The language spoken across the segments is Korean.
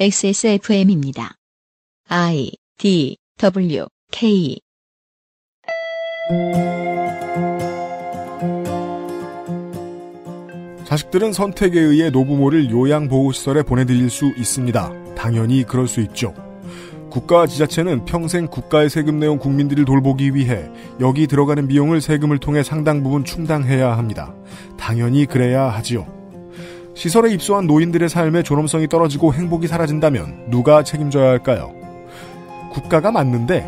XSFM입니다. I D W K 자식들은 선택에 의해 노부모를 요양보호시설에 보내드릴 수 있습니다. 당연히 그럴 수 있죠. 국가와 지자체는 평생 국가의 세금 내온 국민들을 돌보기 위해 여기 들어가는 비용을 세금을 통해 상당 부분 충당해야 합니다. 당연히 그래야 하지요. 시설에 입소한 노인들의 삶의 존엄성이 떨어지고 행복이 사라진다면 누가 책임져야 할까요? 국가가 맞는데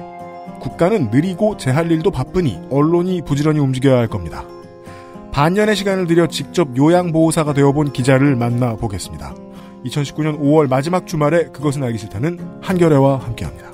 국가는 느리고 제 할 일도 바쁘니 언론이 부지런히 움직여야 할 겁니다. 반년의 시간을 들여 직접 요양보호사가 되어본 기자를 만나보겠습니다. 2019년 5월 마지막 주말에 그것은 알기 싫다는 한겨레와 함께합니다.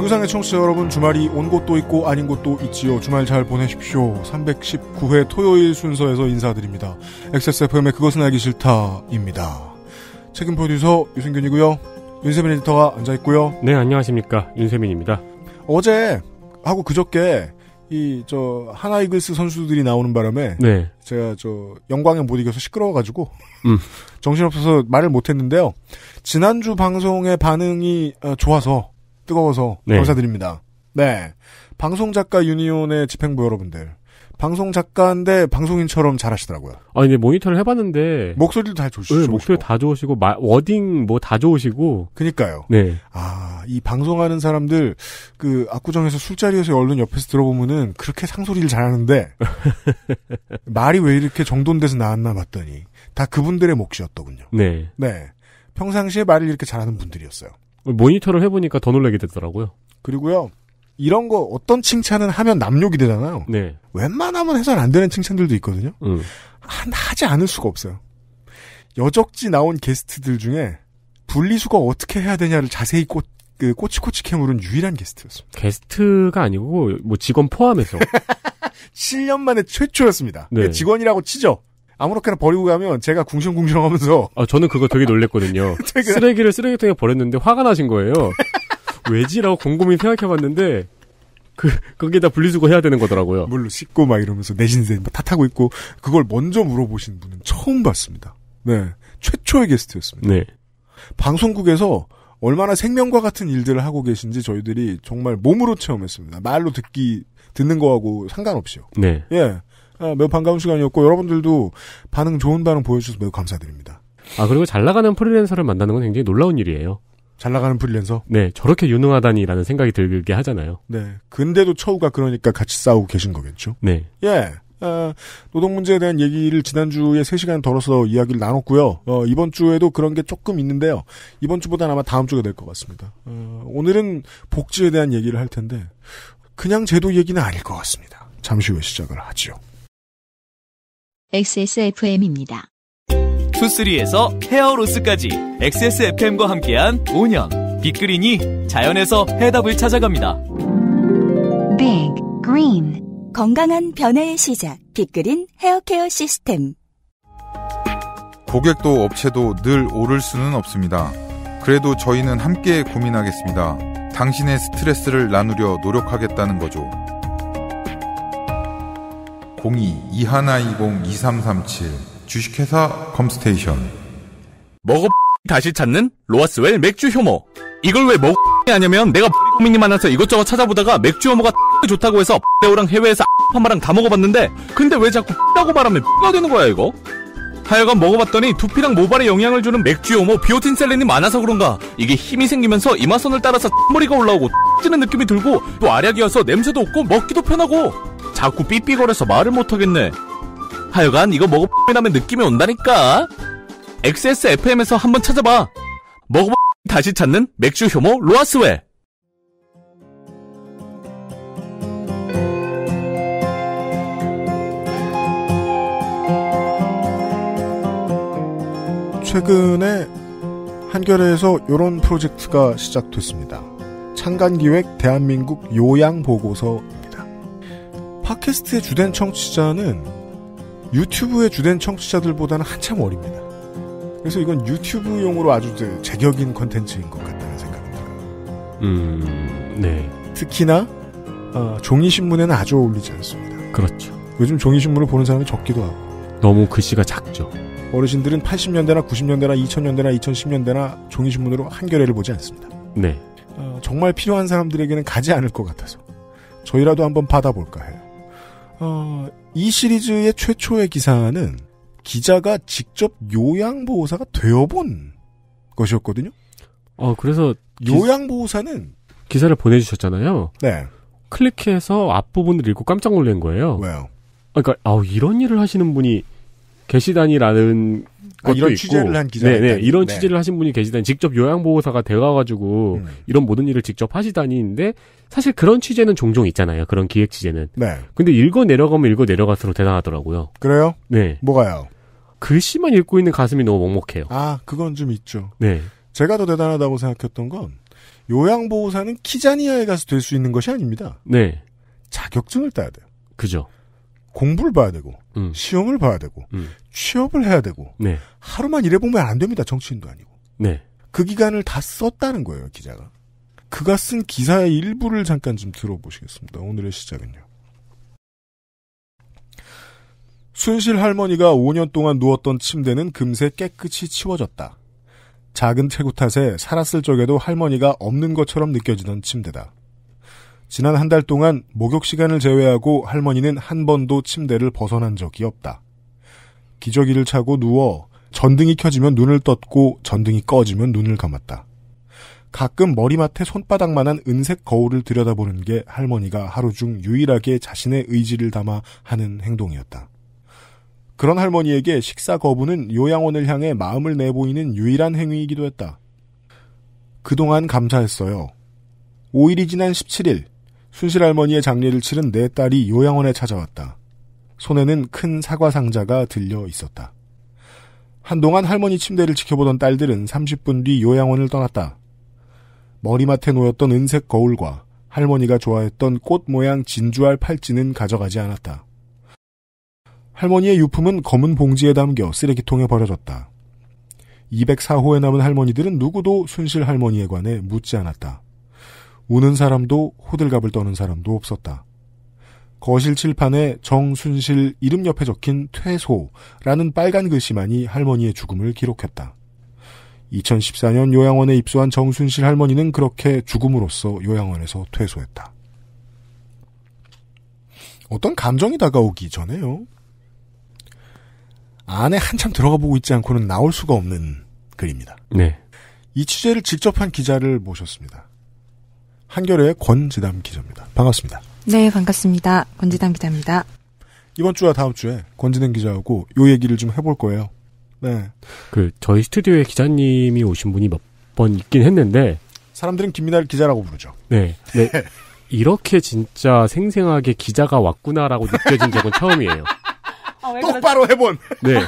지구상의 청취자 여러분 주말이 온 곳도 있고 아닌 곳도 있지요. 주말 잘 보내십시오. 319회 토요일 순서에서 인사드립니다. XSFM의 그것은 알기 싫다입니다. 책임 프로듀서 유승균이고요. 윤세민 에디터가 앉아있고요. 네, 안녕하십니까. 윤세민입니다. 어제 하고 그저께 이 저 하나 이글스 선수들이 나오는 바람에 네. 제가 저 영광에 못 이겨서 시끄러워가지고 음. 정신없어서 말을 못했는데요. 지난주 방송의 반응이 어, 좋아서 뜨거워서 네. 감사드립니다. 네, 방송 작가 유니온의 집행부 여러분들, 방송 작가인데 방송인처럼 잘하시더라고요. 아, 근데 모니터를 해봤는데. 목소리도 다 좋으시고. 네, 목소리 다 좋으시고, 마- 워딩 뭐 다 좋으시고. 그니까요. 네. 아, 이 방송하는 사람들, 그, 압구정에서 술자리에서 얼른 옆에서 들어보면은 그렇게 상소리를 잘하는데, 말이 왜 이렇게 정돈돼서 나왔나 봤더니, 다 그분들의 몫이었더군요. 네. 네. 평상시에 말을 이렇게 잘하는 분들이었어요. 모니터를 해보니까 더 놀라게 되더라고요. 그리고요, 이런 거 어떤 칭찬은 하면 남욕이 되잖아요. 네. 웬만하면 해서는 안 되는 칭찬들도 있거든요. 음. 한, 하지 않을 수가 없어요. 여적지 나온 게스트들 중에 분리수거 어떻게 해야 되냐를 자세히 꼬, 그 꼬치꼬치 캐물은 유일한 게스트였습니다. 게스트가 아니고, 뭐 직원 포함해서. 7년 만에 최초였습니다. 네. 그 직원이라고 치죠. 아무렇게나 버리고 가면 제가 궁시렁궁시렁 하면서 아, 저는 그거 되게 놀랬거든요. 퇴근- 쓰레기를 쓰레기통에 버렸는데 화가 나신 거예요. 왜지라고 곰곰이 생각해봤는데, 그, 거기에다 분리수거 해야 되는 거더라고요. 물로 씻고 막 이러면서 내신세 막 탓하고 있고 그걸 먼저 물어보신 분은 처음 봤습니다. 네. 최초의 게스트였습니다. 네. 방송국에서 얼마나 생명과 같은 일들을 하고 계신지 저희들이 정말 몸으로 체험했습니다. 말로 듣기, 듣는 거하고 상관없이요. 네. 예. 아, 매우 반가운 시간이었고, 여러분들도 반응, 좋은 반응 보여주셔서 매우 감사드립니다. 아, 그리고 잘 나가는 프리랜서를 만나는 건 굉장히 놀라운 일이에요. 잘 나가는 프리랜서. 네, 저렇게 유능하다니라는 생각이 들게 하잖아요. 네. 근데도 처우가 그러니까 같이 싸우고 계신 거겠죠. 네. 예. 아, 노동 문제에 대한 얘기를 지난주에 3시간 덜어서 이야기를 나눴고요. 어, 이번 주에도 그런 게 조금 있는데요. 이번 주보다는 아마 다음 주가 될 것 같습니다. 어, 오늘은 복지에 대한 얘기를 할 텐데 그냥 제도 얘기는 아닐 것 같습니다. 잠시 후에 시작을 하죠. XSFM입니다. 투쓰리에서 헤어로스까지 XSFM과 함께한 5년 빅그린이 자연에서 해답을 찾아갑니다. Big Green 건강한 변화의 시작 빅그린 헤어케어 시스템 고객도 업체도 늘 오를 수는 없습니다. 그래도 저희는 함께 고민하겠습니다. 당신의 스트레스를 나누려 노력하겠다는 거죠. 02-2120-2337 주식회사 컴스테이션 먹어 다시 찾는 로아스웰 맥주 효모. 이걸 왜 먹어 하냐면 내가 고민이 많아서 이것저것 찾아보다가 맥주 효모가 좋다고 해서 배우랑 해외에서 파마랑 다 먹어봤는데 근데 왜 자꾸 라고 말하면 가 되는 거야 이거? 하여간 먹어봤더니 두피랑 모발에 영향을 주는 맥주 효모 비오틴 셀렌이 많아서 그런가 이게 힘이 생기면서 이마선을 따라서 머리가 올라오고 찌는 느낌이 들고 또 알약이어서 냄새도 없고 먹기도 편하고 자꾸 삐삐거려서 말을 못하겠네 하여간 이거 먹어보면 느낌이 온다니까 XSFM에서 한번 찾아봐. 먹어보 다시 찾는 맥주 효모 로아스웰. 최근에 한겨레에서 이런 프로젝트가 시작됐습니다. 창간기획 대한민국 요양보고서입니다. 팟캐스트의 주된 청취자는 유튜브의 주된 청취자들보다는 한참 어립니다. 그래서 이건 유튜브용으로 아주 제- 제격인 컨텐츠인 것 같다는 생각을 음, 네. 특히나 어, 종이신문에는 아주 어울리지 않습니다. 그렇죠. 요즘 종이신문을 보는 사람이 적기도 하고 너무 글씨가 작죠. 어르신들은 80년대나 90년대나 2000년대나 2010년대나 종이신문으로 한겨레를 보지 않습니다. 네. 어, 정말 필요한 사람들에게는 가지 않을 것 같아서 저희라도 한번 받아볼까 해요. 어, 이 시리즈의 최초의 기사는 기자가 직접 요양보호사가 되어본 것이었거든요. 어, 그래서 기, 요양보호사는 기사를 보내주셨잖아요. 네 클릭해서 앞부분을 읽고 깜짝 놀란 거예요. 왜요? 그러니까, 아 이런 일을 하시는 분이 계시다니라는 아, 이런. 취재를 한 기자가 네네. 있다니. 이런 네. 취재를 하신 분이 계시다니 직접 요양보호사가 되어가지고 음. 이런 모든 일을 직접 하시다니인데 사실 그런 취재는 종종 있잖아요. 그런 기획 취재는. 네 근데 읽어 내려가면 읽어 내려갈수록 대단하더라고요. 그래요? 네. 뭐가요? 글씨만 읽고 있는 가슴이 너무 먹먹해요. 아 그건 좀 있죠. 네. 제가 더 대단하다고 생각했던 건 요양보호사는 키자니아에 가서 될 수 있는 것이 아닙니다. 네. 자격증을 따야 돼요. 그죠. 공부를 봐야 되고 음. 시험을 봐야 되고 음. 취업을 해야 되고 네. 하루만 일해보면 안 됩니다. 정치인도 아니고. 네. 그 기간을 다 썼다는 거예요, 기자가. 그가 쓴 기사의 일부를 잠깐 좀 들어보시겠습니다. 오늘의 시작은요. 순실 할머니가 5년 동안 누웠던 침대는 금세 깨끗이 치워졌다. 작은 체구 탓에 살았을 적에도 할머니가 없는 것처럼 느껴지던 침대다. 지난 한 달 동안 목욕 시간을 제외하고 할머니는 한 번도 침대를 벗어난 적이 없다. 기저귀를 차고 누워 전등이 켜지면 눈을 떴고 전등이 꺼지면 눈을 감았다. 가끔 머리맡에 손바닥만한 은색 거울을 들여다보는 게 할머니가 하루 중 유일하게 자신의 의지를 담아 하는 행동이었다. 그런 할머니에게 식사 거부는 요양원을 향해 마음을 내보이는 유일한 행위이기도 했다. 그동안 감사했어요. 5일이 지난 17일, 순실 할머니의 장례를 치른 내 딸이 요양원에 찾아왔다. 손에는 큰 사과 상자가 들려 있었다. 한동안 할머니 침대를 지켜보던 딸들은 30분 뒤 요양원을 떠났다. 머리맡에 놓였던 은색 거울과 할머니가 좋아했던 꽃 모양 진주알 팔찌는 가져가지 않았다. 할머니의 유품은 검은 봉지에 담겨 쓰레기통에 버려졌다. 204호에 남은 할머니들은 누구도 순실 할머니에 관해 묻지 않았다. 우는 사람도 호들갑을 떠는 사람도 없었다. 거실 칠판에 정순실 이름 옆에 적힌 퇴소라는 빨간 글씨만이 할머니의 죽음을 기록했다. 2014년 요양원에 입소한 정순실 할머니는 그렇게 죽음으로써 요양원에서 퇴소했다. 어떤 감정이 다가오기 전에요. 안에 한참 들어가 보고 있지 않고는 나올 수가 없는 글입니다. 네. 이 취재를 직접 한 기자를 모셨습니다. 한겨레의 권지담 기자입니다. 반갑습니다. 네, 반갑습니다. 권지담 기자입니다. 이번 주와 다음 주에 권지담 기자하고 요 얘기를 좀 해볼 거예요. 네. 그 저희 스튜디오에 기자님이 오신 분이 몇 번 있긴 했는데 사람들은 김민아를 기자라고 부르죠. 네. 네. 이렇게 진짜 생생하게 기자가 왔구나라고 느껴진 적은 처음이에요. 똑바로 해본. 네.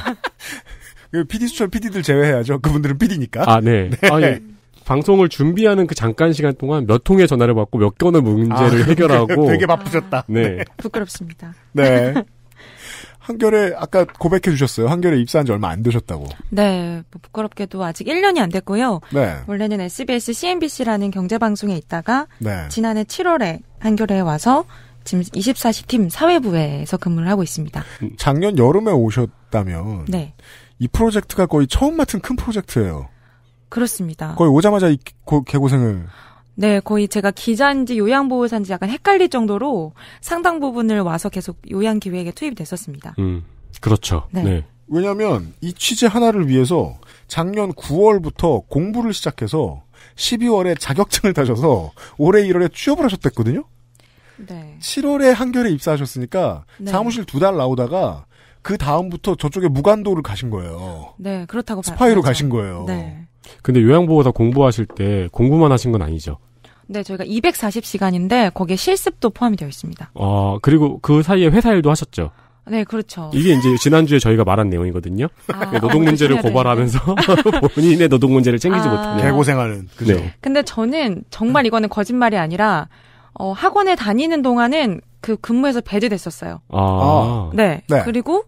그 PD 수첩 PD들 제외해야죠. 그분들은 PD니까. 아, 네. 아니, 방송을 준비하는 그 잠깐 시간 동안 몇 통의 전화를 받고 몇 건의 문제를 해결하고. 아, 되게 바쁘셨다. 네. 부끄럽습니다. 네. 한결에 아까 고백해 주셨어요. 한결에 입사한 지 얼마 안 되셨다고. 네, 뭐 부끄럽게도 아직 1년이 안 됐고요. 네. 원래는 SBS CNBC라는 경제 방송에 있다가 네. 지난해 7월에 한겨레에 와서 지금 24시 팀 사회부에서 근무를 하고 있습니다. 작년 여름에 오셨다면 네, 이 프로젝트가 거의 처음 맡은 큰 프로젝트예요. 그렇습니다. 거의 오자마자 이 고- 개고생을 네, 거의 제가 기자인지 요양보호사인지 약간 헷갈릴 정도로 상당 부분을 와서 계속 요양 기획에 투입이 됐었습니다. 음. 그렇죠. 네. 네. 왜냐하면 이 취재 하나를 위해서 작년 9월부터 공부를 시작해서 12월에 자격증을 따셔서 올해 1월에 취업을 하셨댔거든요. 네. 7월에 한결에 입사하셨으니까 네. 사무실 두 달 나오다가 그 다음부터 저쪽에 무간도를 가신 거예요. 네, 그렇다고 봐- 스파이로. 가신 거예요. 네. 근데 요양보호사 공부하실 때 공부만 하신 건 아니죠. 네, 저희가 240시간인데 거기에 실습도 포함이 되어 있습니다. 아, 그리고 그 사이에 회사 일도 하셨죠. 네, 그렇죠. 이게 이제 지난주에 저희가 말한 내용이거든요. 아, 네, 노동 문제를. 고발하면서 본인의 노동 문제를 챙기지 아. 못하는. 개고생하는 그죠. 네. 근데 저는 정말 이거는 거짓말이 아니라 어, 학원에 다니는 동안은 그 근무에서 배제됐었어요. 아. 네. 네. 그리고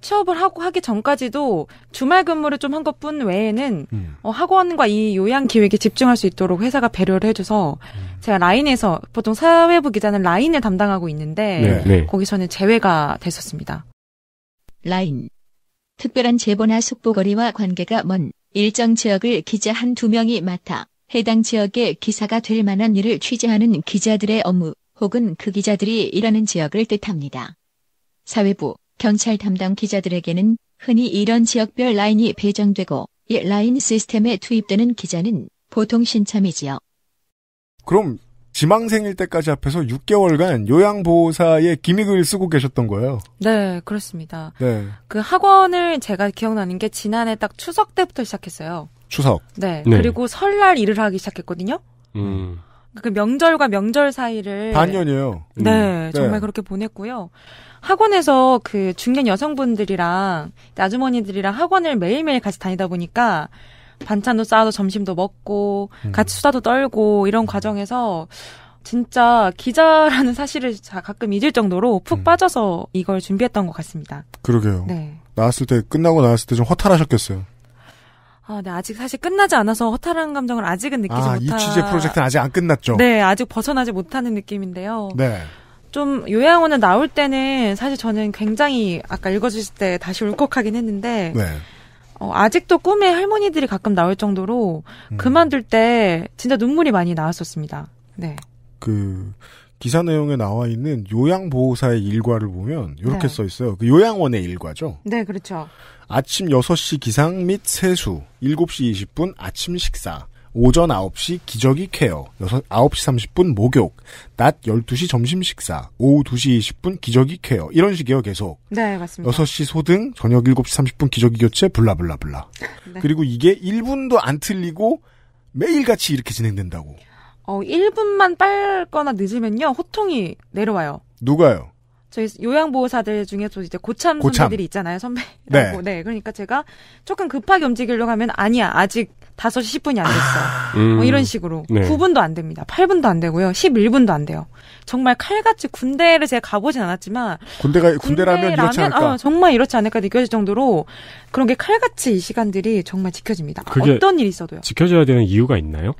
취업을 하고 하기 전까지도 주말 근무를 좀 한 것뿐 외에는 음. 어, 학원과 이 요양 기획에 집중할 수 있도록 회사가 배려를 해줘서 제가 라인에서 보통 사회부 기자는 라인을 담당하고 있는데 네. 네. 거기서는 제외가 됐었습니다. 라인. 특별한 제보나 속보거리와 관계가 먼 일정 지역을 기자 한 두 명이 맡아 해당 지역의 기사가 될 만한 일을 취재하는 기자들의 업무 혹은 그 기자들이 일하는 지역을 뜻합니다. 사회부, 경찰 담당 기자들에게는 흔히 이런 지역별 라인이 배정되고 이 라인 시스템에 투입되는 기자는 보통 신참이지요. 그럼 지망생일 때까지 앞에서 6개월간 요양보호사의 기믹을 쓰고 계셨던 거예요. 네, 그렇습니다. 네. 그 학원을 제가 기억나는 게 지난해 딱 추석 때부터 시작했어요. 추석. 네, 네. 그리고 설날 일을 하기 시작했거든요. 음. 그 명절과 명절 사이를 반년이에요. 네, 음. 정말 네. 그렇게 보냈고요. 학원에서 그 중년 여성분들이랑 아주머니들이랑 학원을 매일매일 같이 다니다 보니까 반찬도 싸도 점심도 먹고 음. 같이 수다도 떨고 이런 과정에서 진짜 기자라는 사실을 자- 가끔 잊을 정도로 푹 음. 빠져서 이걸 준비했던 것 같습니다. 그러게요. 네. 나왔을 때 끝나고 나왔을 때 좀 허탈하셨겠어요. 아, 네, 아직 사실 끝나지 않아서 허탈한 감정을 아직은 느끼지 아, 못하. 이 취재 프로젝트는 아직 안 끝났죠. 네, 아직 벗어나지 못하는 느낌인데요. 네. 좀 요양원을 나올 때는 사실 저는 굉장히 아까 읽어주실 때 다시 울컥하긴 했는데 네. 어, 아직도 꿈에 할머니들이 가끔 나올 정도로 음. 그만둘 때 진짜 눈물이 많이 나왔었습니다. 네. 그 기사 내용에 나와 있는 요양보호사의 일과를 보면 이렇게 네. 써 있어요. 그 요양원의 일과죠. 네, 그렇죠. 아침 6시 기상 및 세수, 7시 20분 아침 식사, 오전 9시 기저귀 케어, 6, 9시 30분 목욕, 낮 12시 점심 식사, 오후 2시 20분 기저귀 케어. 이런 식이에요, 계속. 네, 맞습니다. 6시 소등, 저녁 7시 30분 기저귀 교체, 블라블라블라. 네. 그리고 이게 1분도 안 틀리고 매일같이 이렇게 진행된다고. 어, 1분만 빨거나 늦으면요, 호통이 내려와요. 누가요? 저희 요양보호사들 중에서 이제 고참, 고참. 선배들이 있잖아요, 선배라고. 네. 그러니까 제가 조금 급하게 움직이려고 하면 아니야, 아직 5시 10분이 안 됐어. 음. 뭐 이런 식으로. 네. 9분도 안 됩니다. 8분도 안 되고요. 11분도 안 돼요. 정말 칼같이 군대를 제가 가보진 않았지만 군대가, 군대라면 이렇지 않을까? 어, 정말 이렇지 않을까 느껴질 정도로 그런 게 칼같이 이 시간들이 정말 지켜집니다. 어떤 일이 있어도요. 지켜줘야 되는 이유가 있나요?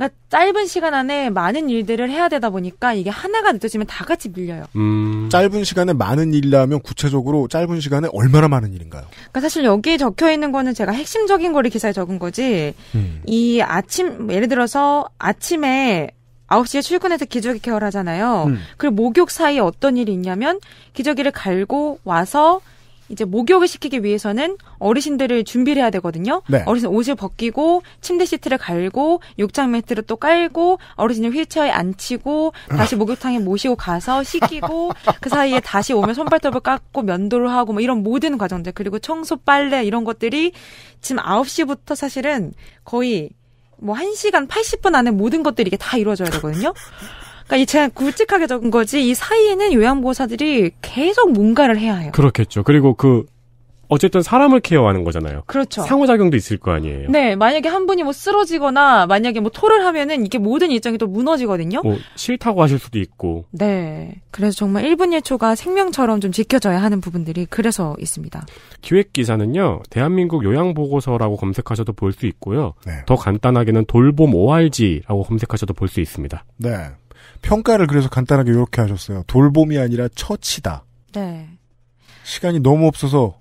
그러니까 짧은 시간 안에 많은 일들을 해야 되다 보니까 이게 하나가 늦어지면 다 같이 밀려요. 음. 짧은 시간에 많은 일을 하면 구체적으로 짧은 시간에 얼마나 많은 일인가요? 그러니까 사실 여기에 적혀 있는 거는 제가 핵심적인 거를 기사에 적은 거지. 음. 이 아침 뭐 예를 들어서 아침에 9시에 출근해서 기저귀 케어를 하잖아요. 음. 그리고 목욕 사이에 어떤 일이 있냐면 기저귀를 갈고 와서 이제 목욕을 시키기 위해서는 어르신들을 준비를 해야 되거든요. 네. 어르신 옷을 벗기고 침대 시트를 갈고 욕장 매트를 또 깔고 어르신을 휠체어에 앉히고 다시 목욕탕에 모시고 가서 씻기고 그 사이에 다시 오면 손발톱을 깎고 면도를 하고 뭐 이런 모든 과정들 그리고 청소 빨래 이런 것들이 지금 9시부터 사실은 거의 뭐 1시간 80분 안에 모든 것들이 이게 다 이루어져야 되거든요. 그러니까 이 제가 굵직하게 적은 거지 이 사이에는 요양보호사들이 계속 뭔가를 해야 해요. 그렇겠죠. 그리고 그 어쨌든 사람을 케어하는 거잖아요. 그렇죠. 상호작용도 있을 거 아니에요. 네, 만약에 한 분이 뭐 쓰러지거나 만약에 뭐 토를 하면은 이게 모든 일정이 또 무너지거든요. 뭐 싫다고 하실 수도 있고. 네. 그래서 정말 1분 1초가 생명처럼 좀 지켜져야 하는 부분들이 그래서 있습니다. 기획 기사는요. 대한민국 요양 보고서라고 검색하셔도 볼 수 있고요. 네. 더 간단하게는 돌봄 ORG라고 검색하셔도 볼 수 있습니다. 네. 평가를 그래서 간단하게 이렇게 하셨어요. 돌봄이 아니라 처치다. 네. 시간이 너무 없어서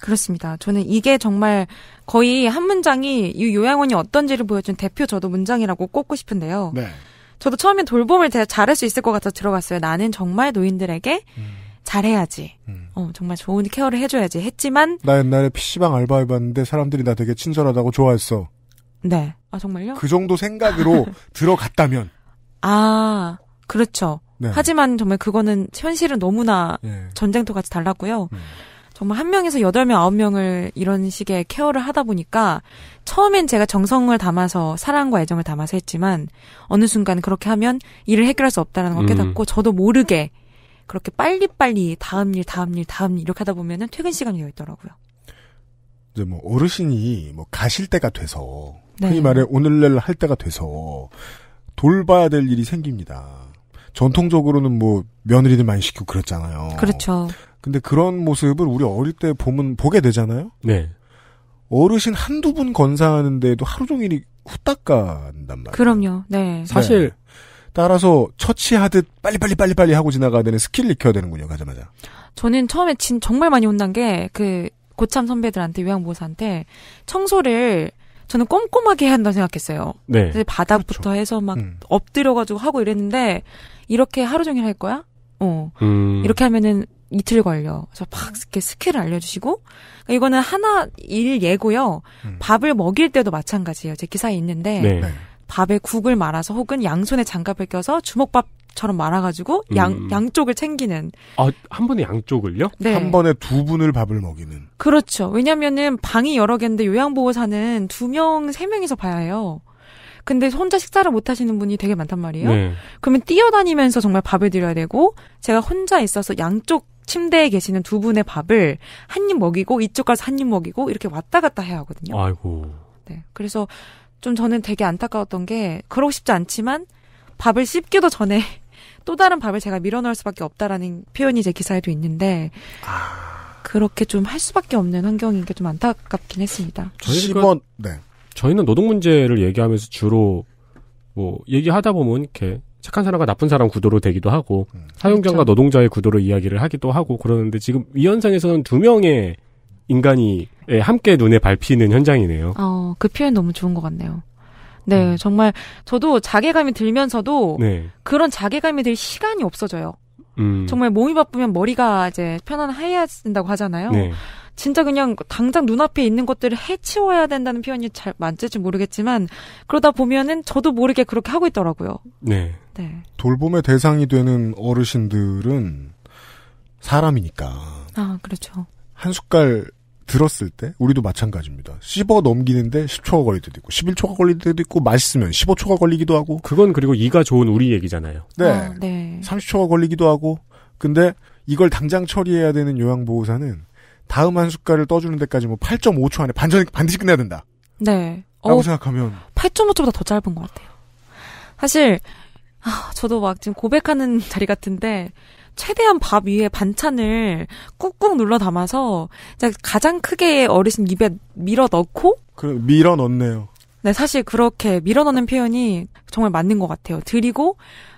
그렇습니다. 저는 이게 정말 거의 한 문장이 이 요양원이 어떤지를 보여준 대표 저도 문장이라고 꼽고 싶은데요. 네. 저도 처음엔 돌봄을 대- 잘할 수 있을 것 같아서 들어갔어요. 나는 정말 노인들에게 잘해야지. 음. 어, 정말 좋은 케어를 해줘야지. 했지만, 나 옛날에 PC방 알바해봤는데 사람들이 나 되게 친절하다고 좋아했어. 네. 아, 정말요? 그 정도 생각으로 들어갔다면. 아, 그렇죠. 네. 하지만 정말 그거는 현실은 너무나 예. 전쟁터 같이 달랐고요. 음. 정말 한 명에서 여덟 명, 아홉 명을 이런 식의 케어를 하다 보니까 처음엔 제가 정성을 담아서 사랑과 애정을 담아서 했지만 어느 순간 그렇게 하면 일을 해결할 수 없다는 걸 음. 깨닫고 저도 모르게 그렇게 빨리빨리 다음 일, 다음 일, 다음 일 이렇게 하다 보면은 퇴근 시간이 되어 있더라고요. 이제 뭐 어르신이 뭐 가실 때가 돼서 네. 흔히 말해 오늘내일 할 때가 돼서 돌봐야 될 일이 생깁니다. 전통적으로는 뭐 며느리들 많이 시키고 그랬잖아요. 그렇죠. 근데 그런 모습을 우리 어릴 때 보면 보게 되잖아요. 네. 어르신 한두 분 건사하는데도 하루 종일이 후딱 간단 말이에요. 그럼요. 네. 사실 네. 따라서 처치하듯 빨리빨리 빨리빨리 하고 지나가야 되는 skill을 익혀야 되는군요. 가자마자. 저는 처음에 진 정말 많이 혼난 게 그 고참 선배들한테 요양보호사한테 청소를 저는 꼼꼼하게 해야 한다 고 생각했어요. 네. 그래서 바닥부터 해서 막 음. 엎드려가지고 하고 이랬는데 이렇게 하루 종일 할 거야? 어. 음. 이렇게 하면은 이틀 걸려. 그래서 팍 이렇게 skill을 알려주시고 그러니까 이거는 하나 일 예고요. 음. 밥을 먹일 때도 마찬가지예요. 제 기사에 있는데 네. 네. 밥에 국을 말아서 혹은 양손에 장갑을 껴서 주먹밥 처럼 말아가지고 양 음. 양쪽을 챙기는. 아, 한 번에 양쪽을요? 네. 한 번에 두 분을 밥을 먹이는. 그렇죠. 왜냐면은 방이 여러 개인데 요양보호사는 두 명, 세 명이서 봐야 해요. 근데 혼자 식사를 못 하시는 분이 되게 많단 말이에요. 네. 그러면 뛰어다니면서 정말 밥을 드려야 되고 제가 혼자 있어서 양쪽 침대에 계시는 두 분의 밥을 한 입 먹이고 이쪽 가서 한 입 먹이고 이렇게 왔다 갔다 해야 하거든요. 아이고. 네. 그래서 좀 저는 되게 안타까웠던 게 그러고 싶지 않지만 밥을 씹기도 전에 또 다른 밥을 제가 밀어넣을 수밖에 없다라는 표현이 제 기사에도 있는데 그렇게 좀 할 수밖에 없는 환경인 게 좀 안타깝긴 했습니다. 저희가 10원, 네. 저희는 노동 문제를 얘기하면서 주로 뭐 얘기하다 보면 이렇게 착한 사람과 나쁜 사람 구도로 되기도 하고 음. 사용자와 그렇죠. 노동자의 구도로 이야기를 하기도 하고 그러는데 지금 이 현상에서는 두 명의 인간이 예, 함께 눈에 밟히는 현장이네요. 어, 그 표현 너무 좋은 것 같네요. 네, 음. 정말 저도 자괴감이 들면서도 네. 그런 자괴감이 들 시간이 없어져요. 음. 정말 몸이 바쁘면 머리가 이제 편안해야 된다고 하잖아요. 네. 진짜 그냥 당장 눈앞에 있는 것들을 해치워야 된다는 표현이 잘 맞을지 모르겠지만 그러다 보면은 저도 모르게 그렇게 하고 있더라고요. 네. 네. 돌봄의 대상이 되는 어르신들은 사람이니까 아, 그렇죠. 한 숟갈 들었을 때 우리도 마찬가지입니다. 씹어 넘기는데 10초가 걸릴 때도 있고 11초가 걸릴 때도 있고 맛있으면 15초가 걸리기도 하고 그건 그리고 이가 좋은 우리 얘기잖아요. 네. 아, 네. 30초가 걸리기도 하고 근데 이걸 당장 처리해야 되는 요양보호사는 다음 한 숟갈을 떠주는 데까지 뭐 8.5초 안에 반전, 반드시 끝내야 된다. 네. 라고 어, 생각하면 8.5초보다 더 짧은 것 같아요. 사실 아, 저도 막 지금 고백하는 자리 같은데 최대한 밥 위에 반찬을 꾹꾹 눌러 담아서 가장 크게 어르신 입에 밀어 넣고 그 밀어 넣네요. 네, 사실 그렇게 밀어 넣는 표현이 정말 맞는 것 같아요. 드리고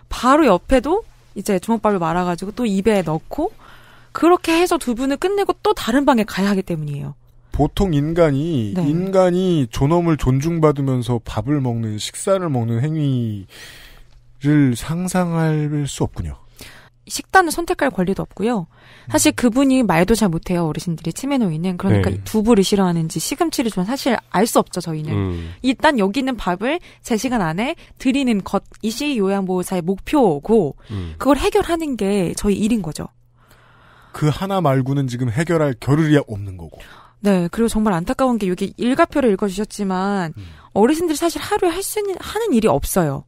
바로 옆에도 이제 주먹밥을 말아가지고 또 입에 넣고 그렇게 해서 두 분을 끝내고 또 다른 방에 가야 하기 때문이에요. 보통 인간이 네. 인간이 존엄을 존중받으면서 밥을 먹는 식사를 먹는 행위를 상상할 수 없군요. 식단을 선택할 권리도 없고요. 사실 그분이 말도 잘 못해요. 어르신들이 치매 노인은 그러니까 네. 두부를 싫어하는지 시금치를 좀 사실 알 수 없죠. 저희는 음. 일단 여기 있는 밥을 제 시간 안에 드리는 것이시 요양보호사의 목표고 음. 그걸 해결하는 게 저희 일인 거죠. 그 하나 말고는 지금 해결할 겨를이 없는 거고. 네, 그리고 정말 안타까운 게 여기 일가표를 읽어주셨지만 음. 어르신들이 사실 하루에 할 수 있는 하는 일이 없어요.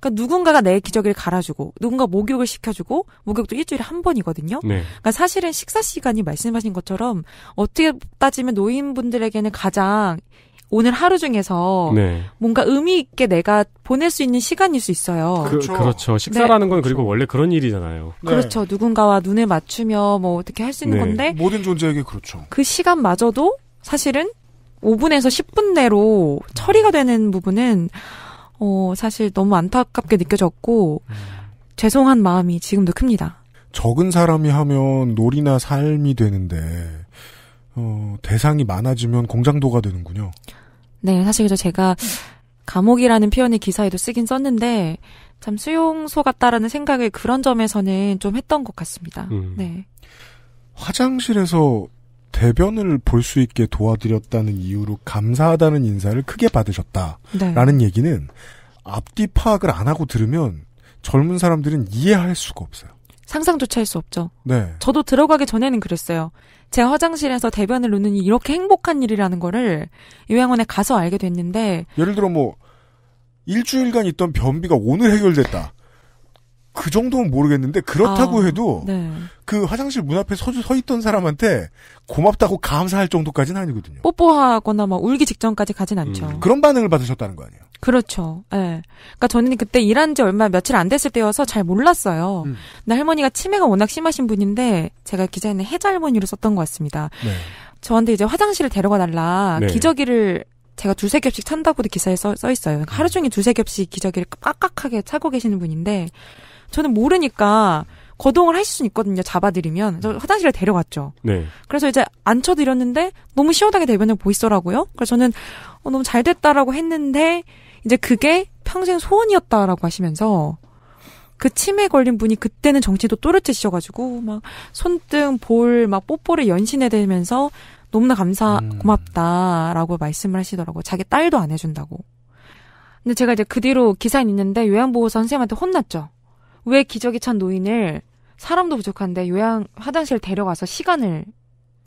음. 그러니까 누군가가 내 기저귀를 갈아주고 누군가 목욕을 시켜주고 목욕도 일주일에 한 번이거든요. 네. 그러니까 사실은 식사 시간이 말씀하신 것처럼 어떻게 따지면 노인분들에게는 가장 오늘 하루 중에서 네. 뭔가 의미 있게 내가 보낼 수 있는 시간일 수 있어요. 그, 그렇죠. 그렇죠. 식사라는 건 그리고 원래 그런 일이잖아요. 네. 그렇죠. 누군가와 눈을 맞추며 뭐 어떻게 할 수 있는 네. 건데 모든 존재에게 그렇죠. 그 시간마저도 사실은 5분에서 10분 내로 처리가 되는 부분은 어 사실 너무 안타깝게 느껴졌고 죄송한 마음이 지금도 큽니다. 적은 사람이 하면 놀이나 삶이 되는데 어, 대상이 많아지면 공장도가 되는군요. 네, 사실 그래서 제가 감옥이라는 표현을 기사에도 쓰긴 썼는데 참 수용소 같다라는 생각을 그런 점에서는 좀 했던 것 같습니다. 음. 네. 화장실에서 대변을 볼 수 있게 도와드렸다는 이유로 감사하다는 인사를 크게 받으셨다라는 네. 얘기는 앞뒤 파악을 안 하고 들으면 젊은 사람들은 이해할 수가 없어요. 상상조차 할 수 없죠. 네. 저도 들어가기 전에는 그랬어요. 제가 화장실에서 대변을 놓는 이렇게 행복한 일이라는 거를 요양원에 가서 알게 됐는데 예를 들어 뭐 일주일간 있던 변비가 오늘 해결됐다. 그 정도는 모르겠는데 그렇다고 아, 해도 네. 그 화장실 문 앞에 서, 서 있던 사람한테 고맙다고 감사할 정도까지는 아니거든요. 뽀뽀하거나 막 울기 직전까지 가진 않죠. 음. 그런 반응을 받으셨다는 거 아니에요? 그렇죠. 예. 그러니까 저는 그때 일한 지 얼마 며칠 안 됐을 때여서 잘 몰랐어요. 음. 근데 할머니가 치매가 워낙 심하신 분인데 제가 기자에는 해자 할머니로 썼던 것 같습니다. 네. 저한테 이제 화장실을 데려가 달라 네. 기저귀를 제가 두세 겹씩 찬다고도 기사에 써, 써 있어요. 그러니까 하루 종일 두세 겹씩 기저귀를 깍깍하게 차고 계시는 분인데 저는 모르니까 거동을 하실 수는 있거든요. 잡아드리면. 저 화장실에 데려갔죠. 네. 그래서 이제 앉혀드렸는데 너무 시원하게 대변을 보이시더라고요. 그래서 저는 어, 너무 잘 됐다라고 했는데 이제 그게 평생 소원이었다라고 하시면서 그 치매 걸린 분이 그때는 정신도 또렷해지셔가지고 막 손등 볼 막 뽀뽀를 연신해 대면서 너무나 감사 음. 고맙다라고 말씀을 하시더라고요. 자기 딸도 안 해준다고. 근데 제가 이제 그 뒤로 기사에 있는데 요양보호사 선생님한테 혼났죠. 왜 기저귀 찬 노인을 사람도 부족한데 요양 화장실 데려가서 시간을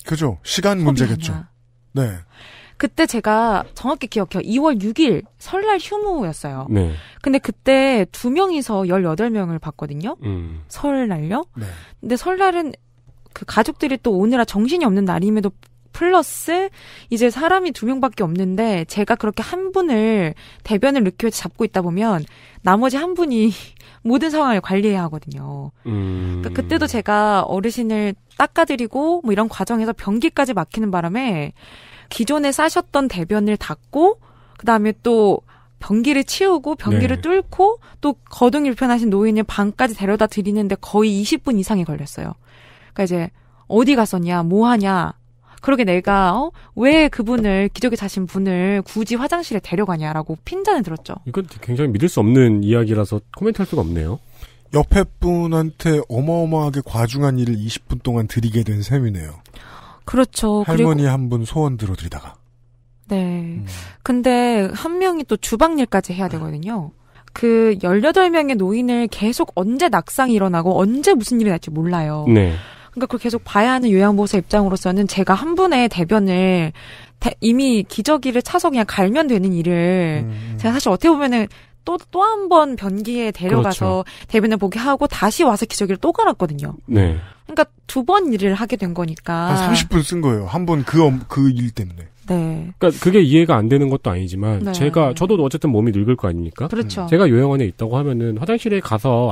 그죠. 시간 문제겠죠. 네. 그때 제가 정확히 기억해요. 2월 6일 설날 휴무였어요. 네. 근데 그때 두 명이서 18명을 봤거든요. 음. 설날요. 네. 근데 설날은 그 가족들이 또 오느라 정신이 없는 날임에도 플러스 이제 사람이 두 명밖에 없는데 제가 그렇게 한 분을 대변을 위해서 잡고 있다 보면 나머지 한 분이 모든 상황을 관리해야 하거든요. 음. 그러니까 그때도 제가 어르신을 닦아드리고 뭐 이런 과정에서 변기까지 막히는 바람에 기존에 싸셨던 대변을 닦고 그 다음에 또 변기를 치우고 변기를 네. 뚫고 또 거동이 불편하신 노인을 방까지 데려다 드리는데 거의 20분 이상이 걸렸어요. 그러니까 이제 어디 갔었냐, 뭐 하냐. 그러게 내가 어? 왜 그분을 기저귀 자신 분을 굳이 화장실에 데려가냐라고 핀잔을 들었죠. 이건 굉장히 믿을 수 없는 이야기라서 코멘트할 수가 없네요. 옆에 분한테 어마어마하게 과중한 일을 20분 동안 드리게 된 셈이네요. 그렇죠. 그리고 할머니 한 분 소원 들어드리다가. 네. 근데 한 명이 또 주방일까지 해야 되거든요. 그 18명의 노인을 계속 언제 낙상이 일어나고 언제 무슨 일이 날지 몰라요. 네. 그러니까 그걸 계속 봐야 하는 요양보호사 입장으로서는 제가 한 분의 대변을 대- 이미 기저귀를 차서 그냥 갈면 되는 일을 음. 제가 사실 어떻게 보면은 또 또 한 번 변기에 데려가서 대변을 보게 하고 다시 와서 기저귀를 또 갈았거든요. 네. 그러니까 두 번 일을 하게 된 거니까. 한 30분 쓴 거예요. 한 번 그, 그 일 때문에. 네. 그러니까 그게 이해가 안 되는 것도 아니지만 네. 제가 저도 어쨌든 몸이 늙을 거 아닙니까? 그렇죠. 제가 요양원에 있다고 하면은 화장실에 가서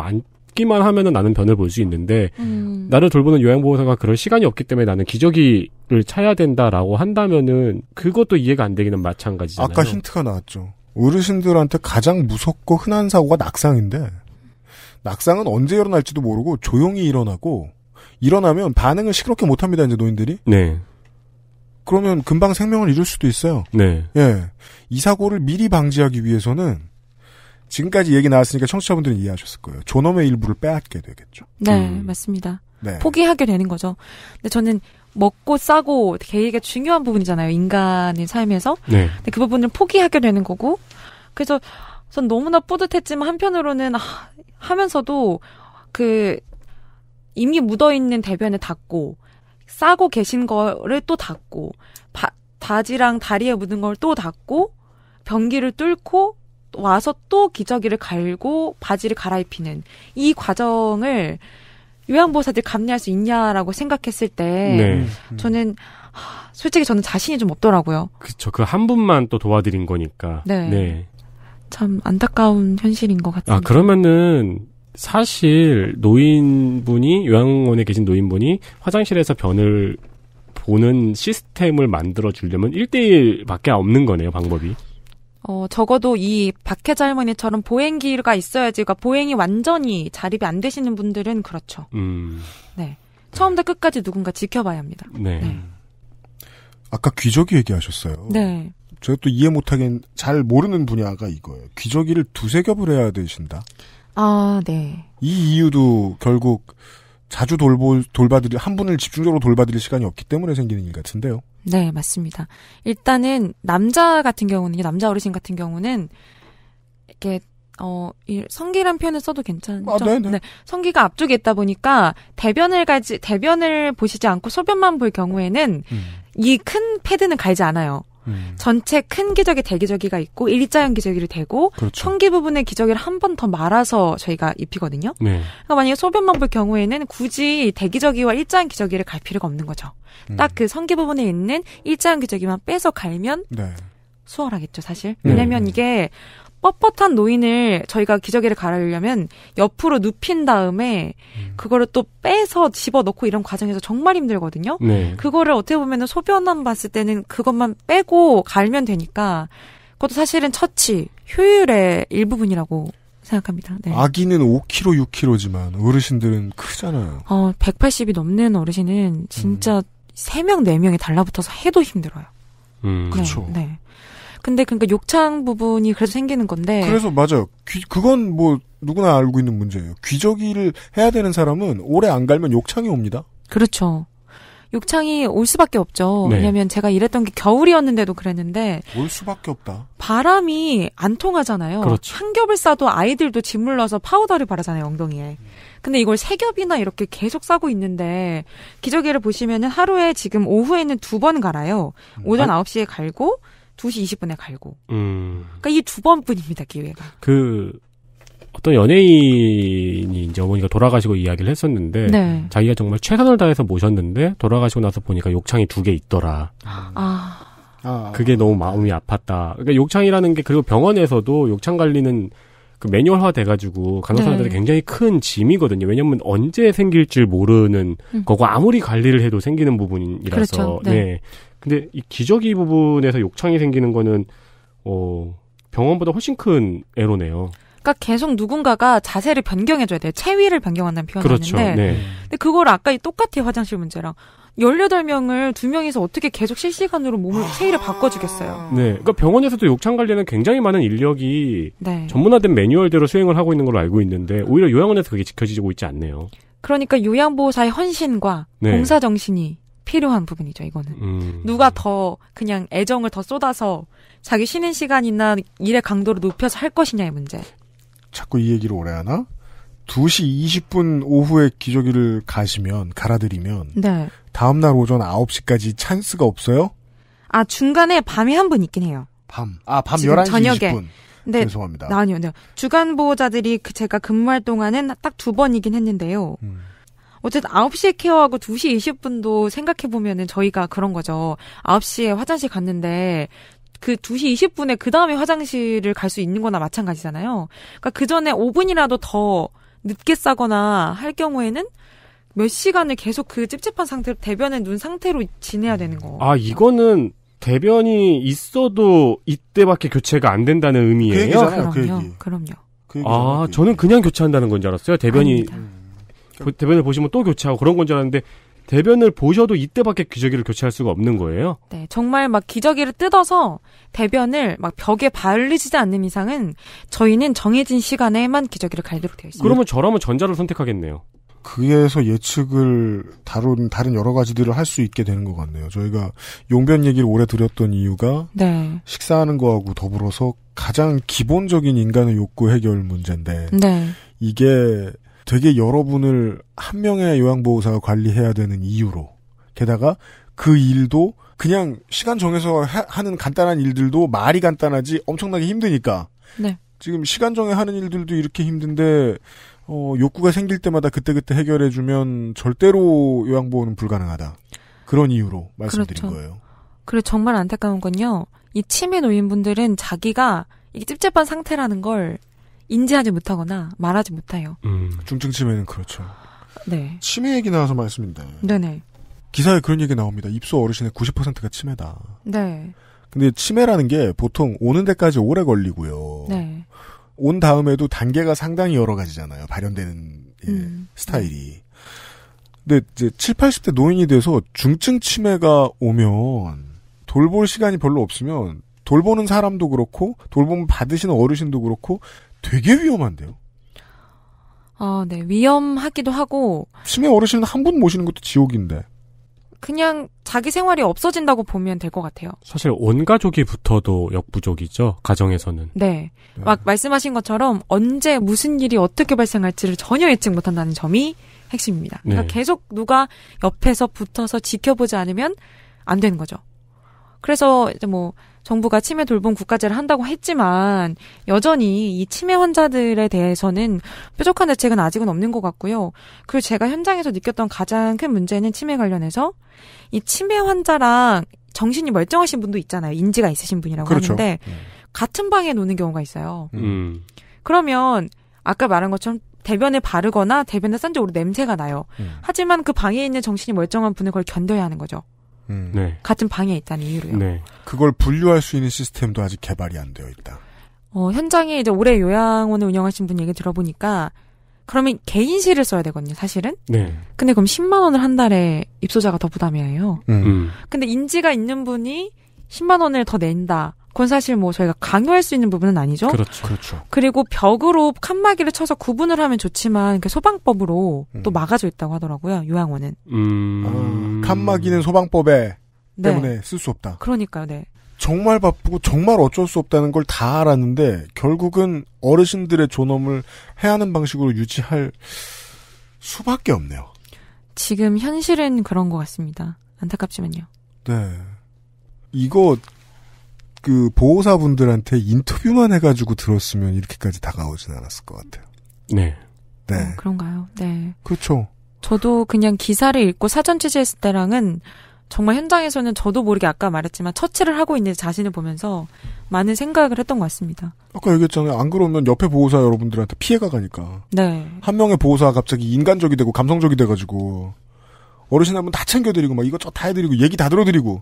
앉기만 하면은 나는 변을 볼 수 있는데 음. 나를 돌보는 요양보호사가 그럴 시간이 없기 때문에 나는 기저귀를 차야 된다라고 한다면은 그것도 이해가 안 되기는 마찬가지잖아요. 아까 힌트가 나왔죠. 어르신들한테 가장 무섭고 흔한 사고가 낙상인데, 낙상은 언제 일어날지도 모르고 조용히 일어나고, 일어나면 반응을 시끄럽게 못합니다, 이제 노인들이. 네. 그러면 금방 생명을 잃을 수도 있어요. 네. 예. 이 사고를 미리 방지하기 위해서는, 지금까지 얘기 나왔으니까 청취자분들은 이해하셨을 거예요. 존엄의 일부를 빼앗게 되겠죠. 네, 음. 맞습니다. 네. 포기하게 되는 거죠. 근데 저는 먹고 싸고 되게 중요한 부분이잖아요. 인간의 삶에서. 네. 근데 그 부분을 포기하게 되는 거고. 그래서 전 너무나 뿌듯했지만 한편으로는 아, 하면서도 그 이미 묻어 있는 대변을 닦고 싸고 계신 거를 또 닦고 바, 바지랑 다리에 묻은 걸 또 닦고 변기를 뚫고 와서 또 기저귀를 갈고 바지를 갈아입히는 이 과정을 요양보호사들이 감내할 수 있냐라고 생각했을 때 네. 음. 저는 하, 솔직히 저는 자신이 좀 없더라고요. 그쵸. 그 한 분만 또 도와드린 거니까. 네. 참 안타까운 현실인 것 같습니다. 아, 그러면은 사실 노인분이 요양원에 계신 노인분이 화장실에서 변을 보는 시스템을 만들어 주려면 1대1밖에 없는 거네요, 방법이. 어, 적어도 이 박혜자 할머니처럼 보행기가 있어야지, 그러니까 보행이 완전히 자립이 안 되시는 분들은 그렇죠. 음. 처음부터 끝까지 누군가 지켜봐야 합니다. 네. 네. 아까 귀저귀 얘기하셨어요. 네. 제가 또 이해 못하긴 잘 모르는 분야가 이거예요. 귀저귀를 두세 겹을 해야 되신다. 아, 네. 이 이유도 결국 자주 돌보, 돌봐드릴, 한 분을 집중적으로 돌봐드릴 시간이 없기 때문에 생기는 일 같은데요. 네, 맞습니다. 일단은 남자 같은 경우는, 남자 어르신 같은 경우는 이렇게 어, 이 성기란 표현을 써도 괜찮죠? 아, 네네. 성기가 앞쪽에 있다 보니까 대변을 가지 대변을 보시지 않고 소변만 볼 경우에는 음. 이큰 패드는 갈지 않아요. 음, 전체 큰 기저귀 대기저귀가 있고 일자형 기저귀를 대고 그렇죠. 청기 부분의 기저귀를 한 번 더 말아서 저희가 입히거든요. 네. 그러니까 만약에 소변만 볼 경우에는 굳이 대기저귀와 일자형 기저귀를 갈 필요가 없는 거죠. 음. 딱그 성기 부분에 있는 일자형 기저귀만 빼서 갈면 네. 수월하겠죠, 사실. 네. 왜냐면 이게 뻣뻣한 노인을 저희가 기저귀를 갈아려면 옆으로 눕힌 다음에 음. 그거를 또 빼서 집어넣고 이런 과정에서 정말 힘들거든요. 네. 그거를 어떻게 보면은 소변만 봤을 때는 그것만 빼고 갈면 되니까 그것도 사실은 처치, 효율의 일부분이라고 생각합니다. 네. 아기는 5kg, 6kg지만 어르신들은 크잖아요. 어, 180이 넘는 어르신은 진짜 세 3명, 4명이 달라붙어서 해도 힘들어요. 음. 네, 그쵸. 네. 근데 그러니까 욕창 부분이 그래서 생기는 건데 그래서 맞아요. 귀- 그건 뭐 누구나 알고 있는 문제예요. 귀저귀를 해야 되는 사람은 오래 안 갈면 욕창이 옵니다. 그렇죠. 욕창이 올 수밖에 없죠. 네. 왜냐면 제가 일했던 게 겨울이었는데도 그랬는데 올 수밖에 없다. 바람이 안 통하잖아요. 그렇죠. 한 겹을 싸도 아이들도 짓물러서 파우더를 바르잖아요, 엉덩이에. 근데 이걸 세 겹이나 이렇게 계속 싸고 있는데 기저귀를 보시면은 하루에 지금 오후에는 두 번 갈아요. 오전 9시에 갈고 2시 20분에 갈고. 음. 그러니까 이두 번뿐입니다, 기회가. 그 어떤 연예인이 이제 어머니가 돌아가시고 이야기를 했었는데 네. 자기가 정말 최선을 다해서 모셨는데 돌아가시고 나서 보니까 욕창이 두 개 있더라. 아, 아, 그게 너무 마음이 아팠다. 그러니까 욕창이라는 게 그리고 병원에서도 욕창 관리는 그 매뉴얼화 돼가지고 간호사들이 네. 굉장히 큰 짐이거든요. 왜냐면 언제 생길 줄 모르는 음. 거고 아무리 관리를 해도 생기는 부분이라서. 그렇죠. 네. 근데 이 기저귀 부분에서 욕창이 생기는 거는 어 병원보다 훨씬 큰 애로네요. 그러니까 계속 누군가가 자세를 변경해줘야 돼요. 체위를 변경한다는 표현을 그렇죠. 네. 근데 그걸 아까 이 똑같아요, 화장실 문제랑. 18명을 두 명이서 어떻게 계속 실시간으로 몸을 체위를 바꿔주겠어요. 네. 그러니까 병원에서도 욕창 관리는 굉장히 많은 인력이 네. 전문화된 매뉴얼대로 수행을 하고 있는 걸로 알고 있는데 오히려 요양원에서 그게 지켜지고 있지 않네요. 그러니까 요양보호사의 헌신과 네. 봉사정신이 필요한 부분이죠, 이거는. 음. 누가 더 그냥 애정을 더 쏟아서 자기 쉬는 시간이나 일의 강도를 높여서 할 것이냐의 문제. 자꾸 이 얘기를 오래 하나? 2시 20분 오후에 기저귀를 가시면, 갈아드리면, 네. 다음날 오전 9시까지 찬스가 없어요? 아, 중간에 밤에 한분 있긴 해요. 밤. 아, 밤 지금 11시 저녁에. 20분. 근데 죄송합니다. 나 아니요, 네. 주간 보호자들이 그 제가 근무할 동안은 딱 두 번이긴 했는데요. 음. 어쨌든 9시에 케어하고 2시 20분도 생각해보면은 저희가 그런 거죠. 9시에 화장실 갔는데 그 2시 20분에 그 다음에 화장실을 갈 수 있는 거나 마찬가지잖아요. 그러니까 그 전에 5분이라도 더 늦게 싸거나 할 경우에는 몇 시간을 계속 그 찝찝한 상태로 대변에 눈 상태로 지내야 되는 거. 아, 이거는 대변이 있어도 이때밖에 교체가 안 된다는 그 의미예요? 얘기잖아요. 그 그럼요. 얘기. 그럼요. 그 아, 그 저는. 그냥 교체한다는 건 줄 알았어요. 대변이 아닙니다. 보- 대변을 보시면 또 교체하고 그런 건 줄 알았는데 대변을 보셔도 이때밖에 기저귀를 교체할 수가 없는 거예요. 네, 정말 막 기저귀를 뜯어서 대변을 막 벽에 바르지 않는 이상은 저희는 정해진 시간에만 기저귀를 갈도록 되어 있습니다. 그러면 저라면 전자를 선택하겠네요. 그에서 예측을 다룬 다른 여러 가지들을 할 수 있게 되는 것 같네요. 저희가 용변 얘기를 오래 드렸던 이유가 네, 식사하는 거하고 더불어서 가장 기본적인 인간의 욕구 해결 문제인데 네, 이게 되게 여러분을 한 명의 요양보호사가 관리해야 되는 이유로 게다가 그 일도 그냥 시간 정해서 하- 하는 간단한 일들도 말이 간단하지 엄청나게 힘드니까 네. 지금 시간 정해 하는 일들도 이렇게 힘든데 어, 욕구가 생길 때마다 그때그때 해결해주면 절대로 요양보호는 불가능하다. 그런 이유로 말씀드린 그렇죠. 거예요. 그리고 정말 안타까운 건요. 이 치매 노인분들은 자기가 이게 찝찝한 상태라는 걸 인지하지 못하거나 말하지 못해요. 음. 중증 치매는 그렇죠. 네, 치매 얘기 나와서 말씀인데 네네, 기사에 그런 얘기 나옵니다. 입소 어르신의 90%가 치매다. 네, 근데 치매라는 게 보통 오는 데까지 오래 걸리고요. 네, 온 다음에도 단계가 상당히 여러 가지잖아요. 발현되는 예, 음. 스타일이. 근데 이제 7, 80대 노인이 돼서 중증 치매가 오면 돌볼 시간이 별로 없으면 돌보는 사람도 그렇고 돌봄을 받으시는 어르신도 그렇고 되게 위험한데요. 어, 네 위험하기도 하고 치매 어르신은 한분 모시는 것도 지옥인데. 그냥 자기 생활이 없어진다고 보면 될 것 같아요. 사실 온 가족이 붙어도 역부족이죠. 가정에서는. 네. 네. 막 말씀하신 것처럼 언제 무슨 일이 어떻게 발생할지를 전혀 예측 못한다는 점이 핵심입니다. 그러니까 네. 계속 누가 옆에서 붙어서 지켜보지 않으면 안 되는 거죠. 그래서 이제 뭐 정부가 치매 돌봄 국가제를 한다고 했지만 여전히 이 치매 환자들에 대해서는 뾰족한 대책은 아직은 없는 것 같고요. 그리고 제가 현장에서 느꼈던 가장 큰 문제는 치매 관련해서 이 치매 환자랑 정신이 멀쩡하신 분도 있잖아요. 인지가 있으신 분이라고 그렇죠. 하는데 같은 방에 노는 경우가 있어요. 음. 그러면 아까 말한 것처럼 대변에 바르거나 대변에 싼 쪽으로 냄새가 나요. 음. 하지만 그 방에 있는 정신이 멀쩡한 분은 그걸 견뎌야 하는 거죠. 음. 네. 같은 방에 있다는 이유로요. 네. 그걸 분류할 수 있는 시스템도 아직 개발이 안 되어 있다. 어, 현장에 이제 올해 요양원을 운영하신 분 얘기 들어보니까 그러면 개인실을 써야 되거든요, 사실은. 네. 근데 그럼 10만 원을 한 달에 입소자가 더 부담이에요. 음. 음. 근데 인지가 있는 분이 10만 원을 더 낸다. 그건 사실 뭐 저희가 강요할 수 있는 부분은 아니죠. 그렇죠. 그렇죠. 그리고 벽으로 칸막이를 쳐서 구분을 하면 좋지만 그 소방법으로 음. 또 막아져 있다고 하더라고요. 요양원은. 음. 아, 칸막이는 소방법에 네. 때문에 쓸 수 없다. 그러니까요, 네. 정말 바쁘고 정말 어쩔 수 없다는 걸 다 알았는데 결국은 어르신들의 존엄을 해하는 방식으로 유지할 수밖에 없네요. 지금 현실은 그런 것 같습니다. 안타깝지만요. 네. 이거 그 보호사분들한테 인터뷰만 해가지고 들었으면 이렇게까지 다가오진 않았을 것 같아요. 네. 네. 어, 그런가요? 네. 그렇죠. 저도 그냥 기사를 읽고 사전 취재했을 때랑은 정말 현장에서는 저도 모르게 아까 말했지만 처치를 하고 있는 자신을 보면서 많은 생각을 했던 것 같습니다. 아까 얘기했잖아요. 안 그러면 옆에 보호사 여러분들한테 피해가 가니까. 네. 한 명의 보호사가 갑자기 인간적이 되고 감성적이 돼가지고 어르신 한 분 다 챙겨드리고 막 이것저것 다 해드리고 얘기 다 들어드리고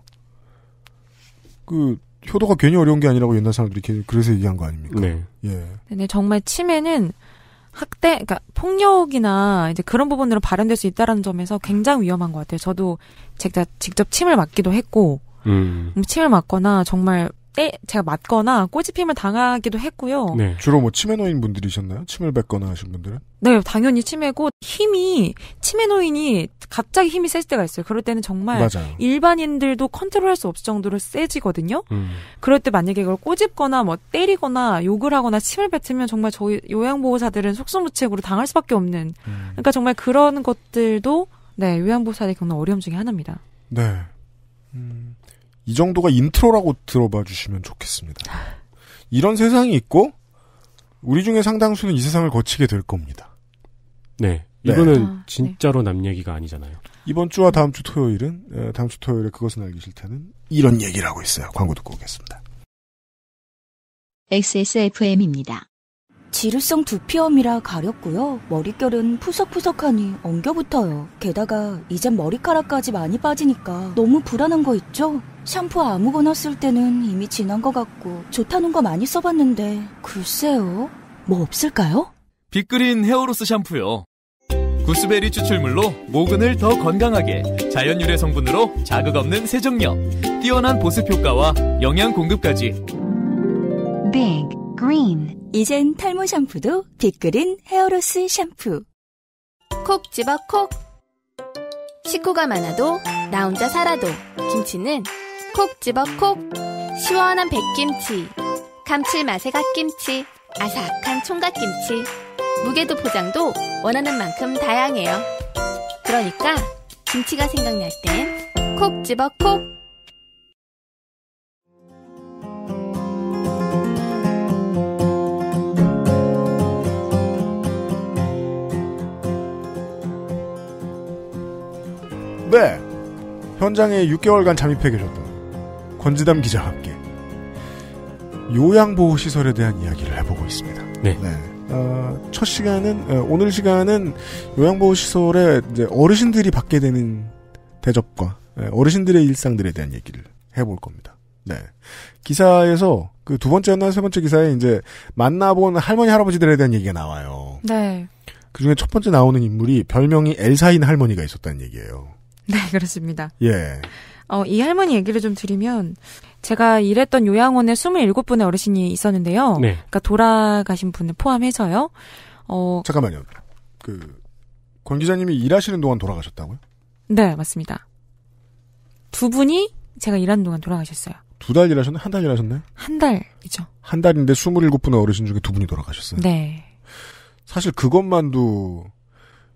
그 효도가 괜히 어려운 게 아니라고 옛날 사람들이 걔- 그래서 얘기한 거 아닙니까? 네. 예. 근데 정말 치매는 학대, 그러니까 폭력이나 이제 그런 부분으로 발현될 수 있다라는 점에서 굉장히 위험한 것 같아요. 저도 제가 직접 침을 맞기도 했고, 음. 음, 침을 맞거나 정말 때 제가 맞거나 꼬집힘을 당하기도 했고요. 네. 주로 뭐 치매 노인 분들이셨나요? 침을 뱉거나 하신 분들은? 네, 당연히 치매고 힘이 치매 노인이 갑자기 힘이 세질 때가 있어요. 그럴 때는 정말 맞아요. 일반인들도 컨트롤할 수 없을 정도로 세지거든요. 음. 그럴 때 만약에 그걸 꼬집거나 뭐 때리거나 욕을 하거나 침을 뱉으면 정말 저희 요양보호사들은 속수무책으로 당할 수밖에 없는. 음. 그러니까 정말 그런 것들도 네 요양보호사들이 겪는 어려움 중에 하나입니다. 네. 음, 이 정도가 intro라고 들어봐 주시면 좋겠습니다. 이런 세상이 있고 우리 중에 상당수는 이 세상을 거치게 될 겁니다. 네. 네. 이거는 아, 진짜로 남 얘기가 아니잖아요. 이번 주와 다음 주 토요일은 에, 다음 주 토요일에 그것은 알기 싫다는 이런 얘기를 하고 있어요. 광고 듣고 오겠습니다. XSFM입니다. 지루성 두피염이라 가렵고요. 머릿결은 푸석푸석하니 엉겨붙어요. 게다가 이젠 머리카락까지 많이 빠지니까 너무 불안한 거 있죠? 샴푸 아무거나 쓸 때는 이미 지난 것 같고 좋다는 거 많이 써봤는데 글쎄요. 뭐 없을까요? 빅그린 헤어로스 샴푸요. 구스베리 추출물로 모근을 더 건강하게 자연 유래 성분으로 자극 없는 세정력, 뛰어난 보습 효과와 영양 공급까지 Big Green 이젠 탈모 샴푸도 빅그린 헤어로스 샴푸 콕 집어 콕. 식구가 많아도 나 혼자 살아도 김치는 콕 집어 콕. 시원한 백김치, 감칠맛의 갓김치, 아삭한 총각김치. 무게도 포장도 원하는 만큼 다양해요. 그러니까 김치가 생각날 땐 콕 집어 콕. 네. 현장에 6개월간 잠입해 계셨던 권지담 기자와 함께 요양보호시설에 대한 이야기를 해보고 있습니다. 네. 어, 첫 시간은, 어, 오늘 시간은 요양보호시설에 이제 어르신들이 받게 되는 대접과 예, 어르신들의 일상들에 대한 얘기를 해볼 겁니다. 네. 기사에서 그 두 번째나 세 번째 기사에 이제 만나본 할머니, 할아버지들에 대한 얘기가 나와요. 네. 그 중에 첫 번째 나오는 인물이 별명이 엘사인 할머니가 있었다는 얘기예요. 네, 그렇습니다. 예. 어, 이 할머니 얘기를 좀 드리면 제가 일했던 요양원에 27분의 어르신이 있었는데요. 네. 그러니까 돌아가신 분을 포함해서요. 어, 잠깐만요. 그, 권 기자님이 일하시는 동안 돌아가셨다고요? 네, 맞습니다. 두 분이 제가 일하는 동안 돌아가셨어요. 두 달 일하셨나요? 한 달 일하셨나요? 한 달이죠. 한 달인데 27분의 어르신 중에 두 분이 돌아가셨어요. 네. 사실 그것만도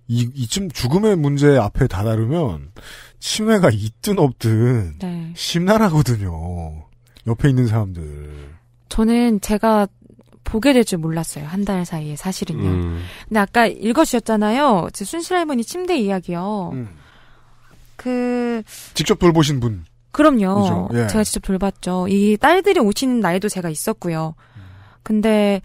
이, 이쯤 죽음의 문제 앞에 다다르면 치매가 있든 없든 네. 심란하거든요. 옆에 있는 사람들. 저는 제가 보게 될 줄 몰랐어요. 한 달 사이에 사실은요. 음. 근데 아까 읽어주셨잖아요. 제 순실 할머니 침대 이야기요. 음. 그 직접 돌보신 분. 그럼요. 예. 제가 직접 돌봤죠. 이 딸들이 오시는 날도 제가 있었고요. 근데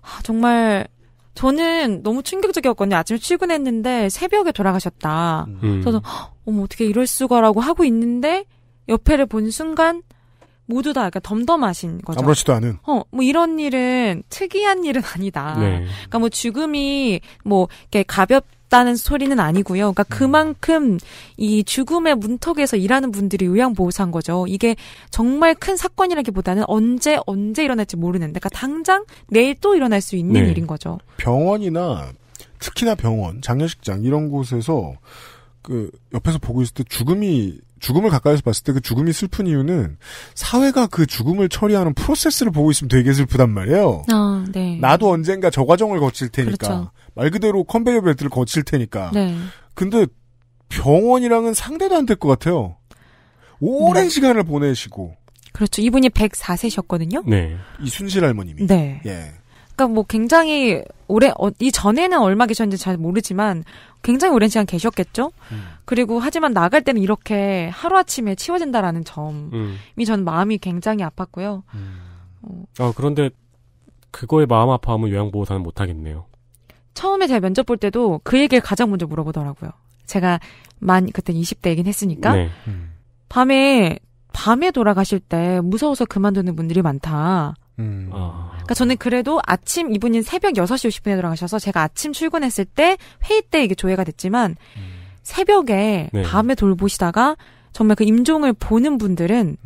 아, 정말 저는 너무 충격적이었거든요. 아침에 출근했는데 새벽에 돌아가셨다. 음. 저도 "헉, 어머 어떻게 이럴 수가라고 하고 있는데 옆에를 본 순간 모두 다 약간 덤덤하신 거죠. 아무렇지도 않은. 어, 뭐 이런 일은 특이한 일은 아니다. 네. 그러니까 뭐 죽음이 뭐 이렇게 가볍 다는 소리는 아니고요. 그러니까 그만큼 이 죽음의 문턱에서 일하는 분들이 요양보호사인 거죠. 이게 정말 큰 사건이라기보다는 언제 언제 일어날지 모르는데, 그러니까 당장 내일 또 일어날 수 있는 네. 일인 거죠. 병원이나 특히나 병원, 장례식장 이런 곳에서 그 옆에서 보고 있을 때 죽음이 죽음을 가까이서 봤을 때 그 죽음이 슬픈 이유는 사회가 그 죽음을 처리하는 프로세스를 보고 있으면 되게 슬프단 말이에요. 아, 네. 나도 언젠가 저 과정을 거칠 테니까 그렇죠. 말 그대로 컨베이어 벨트를 거칠 테니까. 네. 근데 병원이랑은 상대도 안 될 것 같아요. 오랜 네. 시간을 보내시고 그렇죠. 이분이 104세셨거든요. 네. 이순실 할머님이 네. 예. 그러니까 뭐 굉장히 오래 어, 이 전에는 얼마 계셨는지 잘 모르지만 굉장히 오랜 시간 계셨겠죠. 음. 그리고 하지만 나갈 때는 이렇게 하루 아침에 치워진다라는 점이 음. 저는 마음이 굉장히 아팠고요. 아, 그런데 그거에 마음 아파하면 요양보호사는 못하겠네요. 처음에 제가 면접 볼 때도 그 얘기를 가장 먼저 물어보더라고요. 제가 만 그때 20대이긴 했으니까 네. 밤에 밤에 돌아가실 때 무서워서 그만두는 분들이 많다. 음. 아. 그러니까 저는 그래도 아침 이분이 새벽 6시 50분에 돌아가셔서 제가 아침 출근했을 때 회의 때 이게 조회가 됐지만 새벽에 네. 밤에 돌보시다가 정말 그 임종을 보는 분들은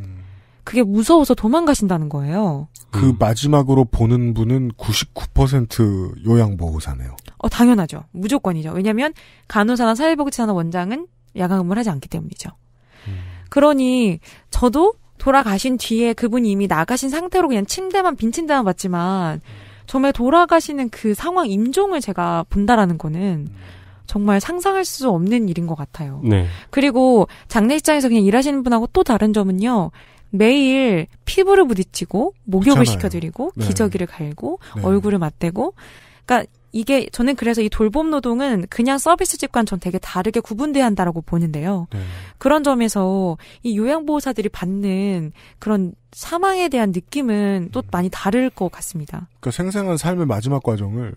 그게 무서워서 도망가신다는 거예요. 그 음. 마지막으로 보는 분은 99% 요양보호사네요. 어 당연하죠. 무조건이죠. 왜냐하면 간호사나 사회복지사나 원장은 야간 근무를 하지 않기 때문이죠. 그러니 저도 돌아가신 뒤에 그분이 이미 나가신 상태로 그냥 침대만 빈 침대만 봤지만 정말 돌아가시는 그 상황 임종을 제가 본다라는 거는 정말 상상할 수 없는 일인 것 같아요. 네. 그리고 장례식장에서 그냥 일하시는 분하고 또 다른 점은요. 매일 피부를 부딪히고 목욕을 그렇잖아요. 시켜드리고 네. 기저귀를 갈고 네. 얼굴을 맞대고 그러니까 이게 저는 그래서 이 돌봄 노동은 그냥 서비스직과는 전 되게 다르게 구분돼야 한다라고 보는데요. 네. 그런 점에서 이 요양보호사들이 받는 그런 사망에 대한 느낌은 또 많이 다를 것 같습니다. 그러니까 생생한 삶의 마지막 과정을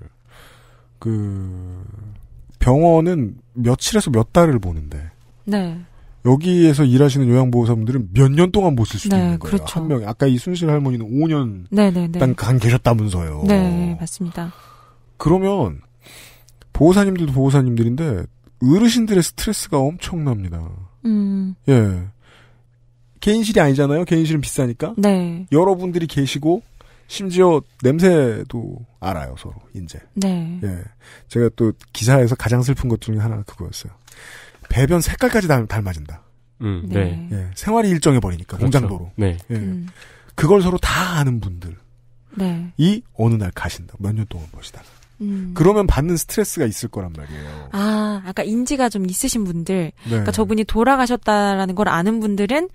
그 병원은 며칠에서 몇 달을 보는데 네. 여기에서 일하시는 요양보호사분들은 몇 년 동안 보실 수도 네, 있는 거예요. 그렇죠. 한 명. 아까 이 순실 할머니는 5년 네네네. 단간 계셨다면서요. 네, 맞습니다. 그러면 보호사님들도 보호사님들인데 어르신들의 스트레스가 엄청납니다. 음, 예. 개인실이 아니잖아요. 개인실은 비싸니까. 네. 여러분들이 계시고 심지어 냄새도 알아요 서로 이제. 네. 예. 제가 또 기사에서 가장 슬픈 것 중에 하나가 그거였어요. 배변 색깔까지 닮, 닮아진다. 음, 네. 예. 생활이 일정해 버리니까 그렇죠. 공장도로. 네. 예. 음, 그걸 서로 다 아는 분들이 네. 어느 날 가신다. 몇 년 동안 보시다가. 음. 그러면 받는 스트레스가 있을 거란 말이에요. 아, 아까 인지가 좀 있으신 분들, 네. 그러니까 저분이 돌아가셨다라는 걸 아는 분들은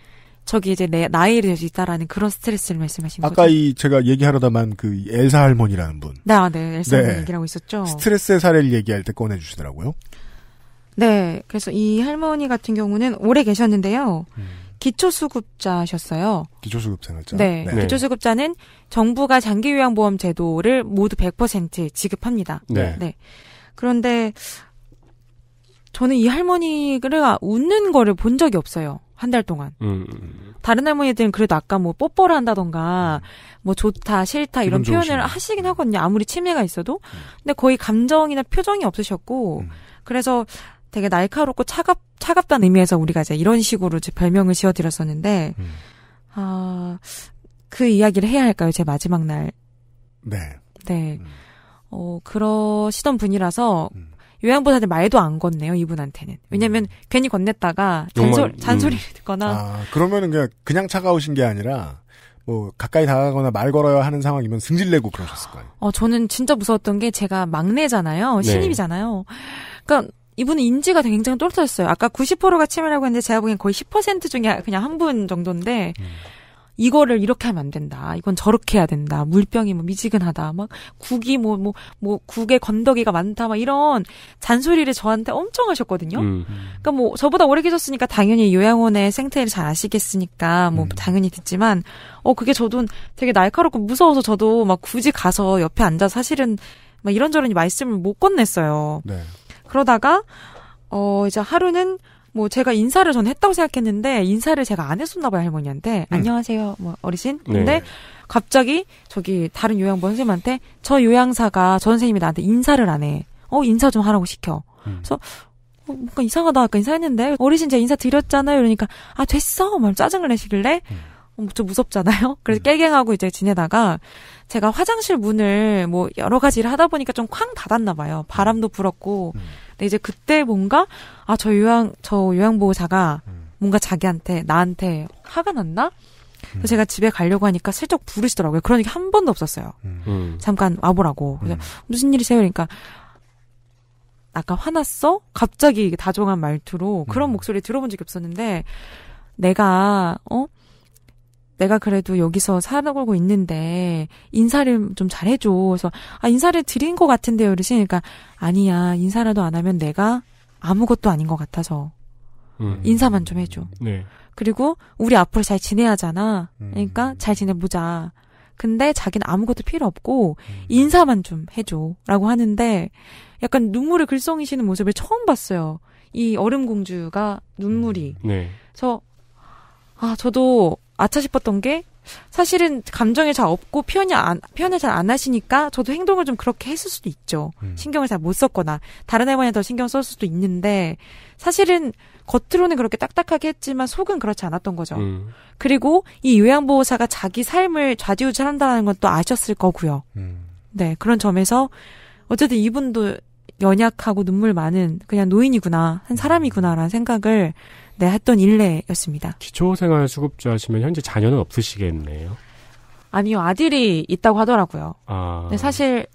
저기 이제 내 나이에 대해서 있다라는 그런 스트레스를 말씀하신 아까 거죠. 이 제가 얘기하려다만 그 엘사 할머니라는 분 네, 아, 네, 엘사 네. 얘기라고 있었죠. 스트레스의 사례를 얘기할 때 꺼내 주시더라고요. 네, 그래서 이 할머니 같은 경우는 오래 계셨는데요. 음. 기초수급자셨어요. 기초수급생활자. 네, 네. 기초수급자는 정부가 장기요양보험 제도를 모두 100% 지급합니다. 네. 그런데 저는 이 할머니가 웃는 거를 본 적이 없어요. 한 달 동안. 음, 음. 다른 할머니들은 그래도 아까 뭐 뽀뽀를 한다던가 뭐 좋다 싫다 이런 표현을 좋으시네. 하시긴 하거든요. 아무리 치매가 있어도. 근데 거의 감정이나 표정이 없으셨고 음. 그래서 되게 날카롭고 차갑 차갑다는 의미에서 우리가 이제 이런 식으로 이제 별명을 지어드렸었는데 음. 아그 이야기를 해야 할까요? 제 마지막 날. 네. 네. 음. 어 그러시던 분이라서 음. 요양보호사들 말도 안 건네요 이분한테는. 왜냐면 괜히 건넸다가 잔소, 음. 잔소리를 듣거나 아, 그러면은 그냥, 그냥 차가우신 게 아니라, 뭐, 가까이 다가가거나 말 걸어야 하는 상황이면 승질내고 그러셨을 거예요. 어, 저는 진짜 무서웠던 게 제가 막내잖아요. 네. 신입이잖아요. 그러니까 이분은 인지가 굉장히 또렷했어요. 아까 90%가 치매라고 했는데 제가 보기엔 거의 10% 중에 그냥 한 분 정도인데 이거를 이렇게 하면 안 된다. 이건 저렇게 해야 된다. 물병이 뭐 미지근하다. 막 국이 뭐 뭐 뭐 국에 건더기가 많다. 막 이런 잔소리를 저한테 엄청 하셨거든요. 음. 그러니까 뭐 저보다 오래 계셨으니까 당연히 요양원의 생태를 잘 아시겠으니까 뭐 음. 당연히 듣지만 어 그게 저도 되게 날카롭고 무서워서 저도 막 굳이 가서 옆에 앉아 사실은 막 이런저런 말씀을 못 건넸어요. 네. 그러다가 어 이제 하루는 뭐 제가 인사를 전 했다고 생각했는데 인사를 제가 안 했었나 봐요 할머니한테 음. 안녕하세요 뭐 어르신 네. 근데 갑자기 저기 다른 요양보 선생님한테 저 요양사가 저 선생님이 나한테 인사를 안 해. 어 인사 좀 하라고 시켜. 음. 그래서 어, 뭔가 이상하다 아까 인사했는데 어르신 제가 인사 드렸잖아요. 이러니까 아 됐어. 막 짜증을 내시길래 어, 좀 무섭잖아요. 그래서 깨갱하고 이제 지내다가 제가 화장실 문을 뭐 여러 가지 일을 하다 보니까 좀 쾅 닫았나 봐요. 바람도 불었고. 음. 근데 이제 그때 뭔가 아 저 요양 저 요양보호사가 음. 뭔가 자기한테 나한테 화가 났나? 그래서 음. 제가 집에 가려고 하니까 슬쩍 부르시더라고요. 그런 적이 한 번도 없었어요. 음. 음. 잠깐 와보라고. 그래서 음. 무슨 일이세요? 그러니까 아까 화났어? 갑자기 다정한 말투로 그런 음. 목소리 들어본 적이 없었는데 내가 어 내가 그래도 여기서 살아오고 있는데 인사를 좀 잘해줘. 그래서 아 인사를 드린 것 같은데요, 어르신. 그러니까 아니야 인사라도 안 하면 내가 아무것도 아닌 것 같아서 음. 인사만 좀 해줘. 네. 그리고 우리 앞으로 잘 지내야잖아. 음. 그러니까 잘 지내보자. 근데 자기는 아무것도 필요 없고 음. 인사만 좀 해줘. 라고 하는데 약간 눈물을 글썽이시는 모습을 처음 봤어요. 이 얼음 공주가 눈물이. 네. 그래서 아 저도 아차 싶었던 게 사실은 감정이 잘 없고 표현이 안 표현을 잘 안 하시니까 저도 행동을 좀 그렇게 했을 수도 있죠. 음. 신경을 잘 못 썼거나 다른 할머니 더 신경 썼을 수도 있는데 사실은 겉으로는 그렇게 딱딱하게 했지만 속은 그렇지 않았던 거죠. 음. 그리고 이 요양보호사가 자기 삶을 좌지우지한다는 것도 아셨을 거고요. 음. 네 그런 점에서 어쨌든 이분도 연약하고 눈물 많은 그냥 노인이구나 한 사람이구나라는 생각을 네 했던 일례였습니다. 기초생활수급자 하시면 현재 자녀는 없으시겠네요. 아니요 아들이 있다고 하더라고요. 아. 근데 사실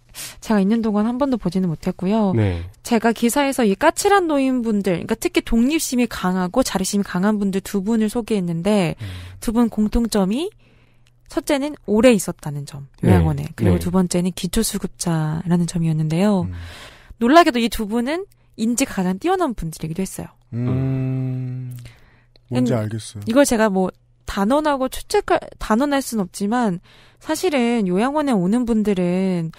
제가 있는 동안 한 번도 보지는 못했고요. 네. 제가 기사에서 이 까칠한 노인분들, 그러니까 특히 독립심이 강하고 자립심이 강한 분들 두 분을 소개했는데 음. 두분 공통점이 첫째는 오래 있었다는 점, 요양원에. 네. 그리고 네. 두 번째는 기초수급자라는 점이었는데요. 음. 놀라게도 이 두 분은 인지가 가장 뛰어난 분들이기도 했어요. 음. 뭔지 음, 알겠어요. 이걸 제가 뭐 단언하고 추측할 단언할 수는 없지만 사실은 요양원에 오는 분들은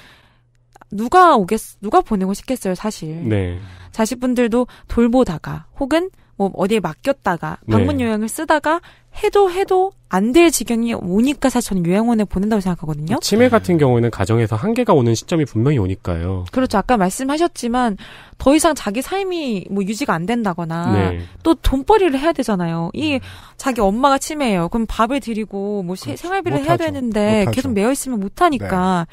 누가 오겠 누가 보내고 싶겠어요 사실 네. 자식분들도 돌보다가 혹은 뭐 어디에 맡겼다가 방문 네. 요양을 쓰다가 해도 해도 안 될 지경이 오니까 사실 저는 요양원에 보낸다고 생각하거든요. 치매 같은 경우에는 가정에서 한계가 오는 시점이 분명히 오니까요. 그렇죠. 아까 말씀하셨지만 더 이상 자기 삶이 뭐 유지가 안 된다거나 네. 또 돈벌이를 해야 되잖아요. 이 자기 엄마가 치매예요. 그럼 밥을 드리고 뭐 시- 그렇죠. 생활비를 해야 못하죠. 되는데. 계속 매여 있으면 못 하니까.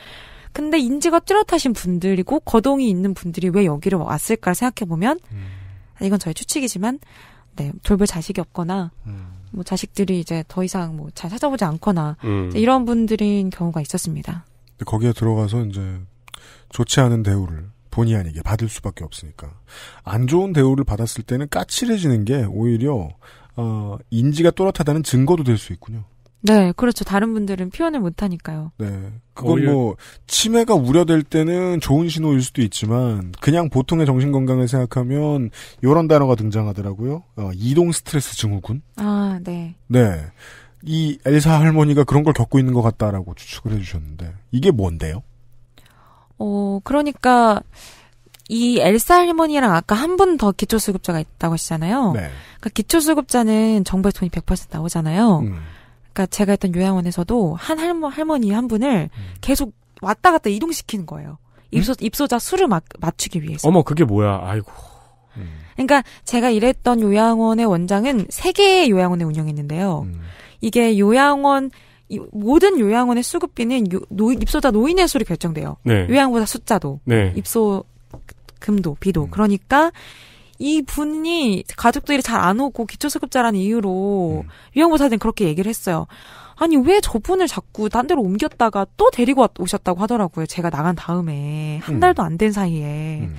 근데 인지가 뚜렷하신 분들이고 거동이 있는 분들이 왜 여기를 왔을까 생각해 보면 음. 이건 저의 추측이지만 네, 돌볼 자식이 없거나 음. 뭐 자식들이 이제 더 이상 뭐 잘 찾아보지 않거나 음. 이런 분들인 경우가 있었습니다. 근데 거기에 들어가서 이제 좋지 않은 대우를 본의 아니게 받을 수밖에 없으니까 안 좋은 대우를 받았을 때는 까칠해지는 게 오히려 어, 인지가 또렷하다는 증거도 될 수 있군요. 네, 그렇죠. 다른 분들은 표현을 못 하니까요. 네. 그건 오히려- 뭐 치매가 우려될 때는 좋은 신호일 수도 있지만 그냥 보통의 정신 건강을 생각하면 이런 단어가 등장하더라고요. 어, 이동 스트레스 증후군. 아, 네. 네. 이 엘사 할머니가 그런 걸 겪고 있는 것 같다라고 추측을 해주셨는데 이게 뭔데요? 어, 그러니까 이 엘사 할머니랑 아까 한 분 더 기초수급자가 있다고 하시잖아요. 네. 그러니까 기초수급자는 정부에 돈이 100% 나오잖아요. 음. 그러니까 제가 있던 요양원에서도 한 할머, 할머니 한 분을 음. 계속 왔다 갔다 이동시키는 거예요. 입소, 입소자 수를 막, 맞추기 위해서. 어머 그게 뭐야? 아이고. 음. 그러니까 제가 일했던 요양원의 원장은 세 개의 요양원을 운영했는데요. 음. 이게 요양원 이 모든 요양원의 수급비는 요- 노, 입소자 노인의 수로 결정돼요. 네. 요양보호사 숫자도 네. 입소 금도 비도 음. 그러니까 이 분이 가족들이 잘 안 오고 기초수급자라는 이유로 음. 요양보호사들은 그렇게 얘기를 했어요. 아니 왜 저분을 자꾸 딴 데로 옮겼다가 또 데리고 왔- 오셨다고 하더라고요. 제가 나간 다음에 한 음. 달도 안 된 사이에 음.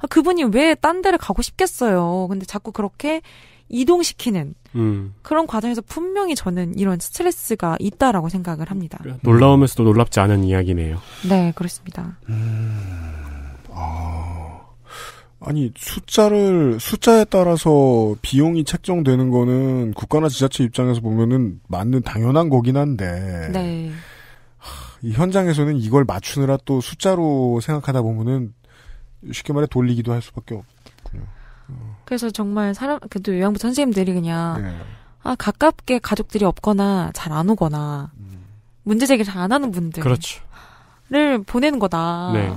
아, 그분이 왜 딴 데를 가고 싶겠어요. 근데 자꾸 그렇게 이동시키는 음. 그런 과정에서 분명히 저는 이런 스트레스가 있다라고 생각을 합니다. 놀라우면서도 놀랍지 않은 이야기네요. 네, 그렇습니다. 아, 아니 숫자를 숫자에 따라서 비용이 책정되는 거는 국가나 지자체 입장에서 보면은 맞는 당연한 거긴 한데 네. 이 현장에서는 이걸 맞추느라 또 숫자로 생각하다 보면은 쉽게 말해 돌리기도 할 수밖에 없. 그래서 정말 사람 그래도 요양부 선생님들이 그냥 네. 아 가깝게 가족들이 없거나 잘 안 오거나 문제 제기 잘안 하는 분들을 그렇죠. 보내는 거다. 네.